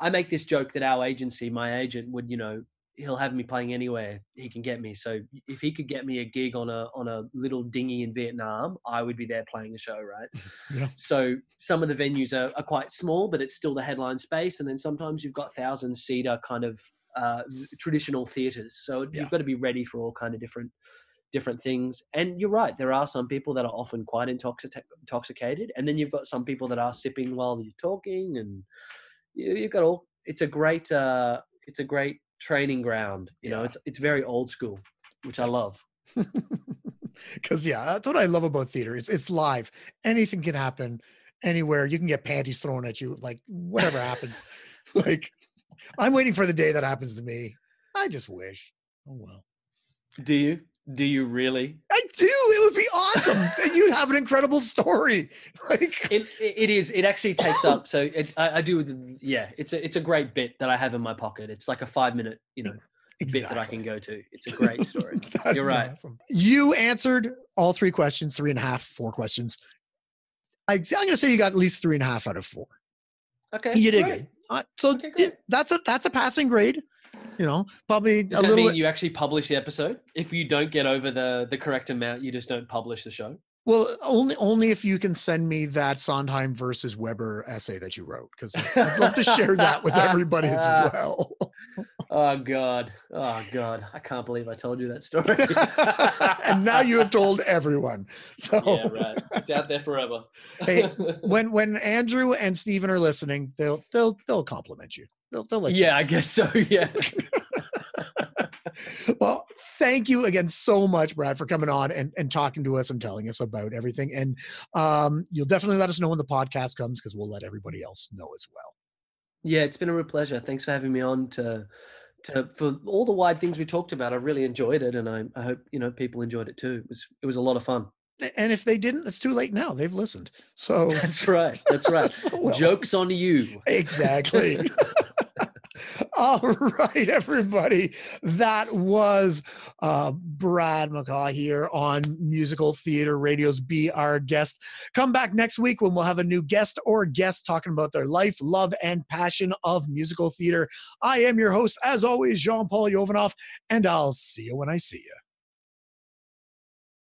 I make this joke that our agency, my agent, would you know he'll have me playing anywhere he can get me. So if he could get me a gig on a on a little dinghy in Vietnam, I would be there playing the show, right? Yeah. So some of the venues are, are quite small, but it's still the headline space. And then sometimes you've got thousand seater kind of uh, traditional theaters. So Yeah. you've got to be ready for all kind of different different things. And you're right, there are some people that are often quite intoxic- intoxicated, and then you've got some people that are sipping while you're talking, and you, you've got all. It's a great uh, it's a great training ground. You know, it's it's very old school, which I love. Because yeah, that's what I love about theater. It's it's live. Anything can happen anywhere. You can get panties thrown at you, like whatever happens. Like I'm waiting for the day that happens to me. I just wish. Oh well. Do you? Do you really? I do. It would be awesome. and You'd have an incredible story. Like It, it is. It actually takes up. So it, I, I do. Yeah, it's a it's a great bit that I have in my pocket. It's like a five minute you know bit that I can go to. It's a great story. You're right. awesome. You answered all three questions, three and a half, four questions. I, I'm going to say you got at least three and a half out of four. Okay, You did great. good. Uh, so Okay, yeah, great. that's a that's a passing grade. You know, probably Does a that little. mean you actually publish the episode? If you don't get over the the correct amount, you just don't publish the show. Well, only only if you can send me that Sondheim versus Webber essay that you wrote, because I'd love to share that with everybody as well. Oh God! Oh God! I can't believe I told you that story. and now you have told everyone. So yeah, right. It's out there forever. Hey, when when Andrew and Stephen are listening, they'll they'll they'll compliment you. They'll they'll let yeah, I guess so. Yeah. Well, thank you again so much, Brad, for coming on and, and talking to us and telling us about everything. And um, you'll definitely let us know when the podcast comes because we'll let everybody else know as well. Yeah, it's been a real pleasure. Thanks for having me on to to for all the wide things we talked about. I really enjoyed it, and I, I hope you know people enjoyed it too. It was it was a lot of fun. And if they didn't, it's too late now. They've listened. So That's right. That's right. Oh, well, Jokes on you. Exactly. All right, everybody. That was uh, Brad McCaw here on Musical Theater Radio's Be Our Guest. Come back next week when we'll have a new guest or guest talking about their life, love, and passion of musical theater. I am your host, as always, Jean Paul Jovanov, and I'll see you when I see you.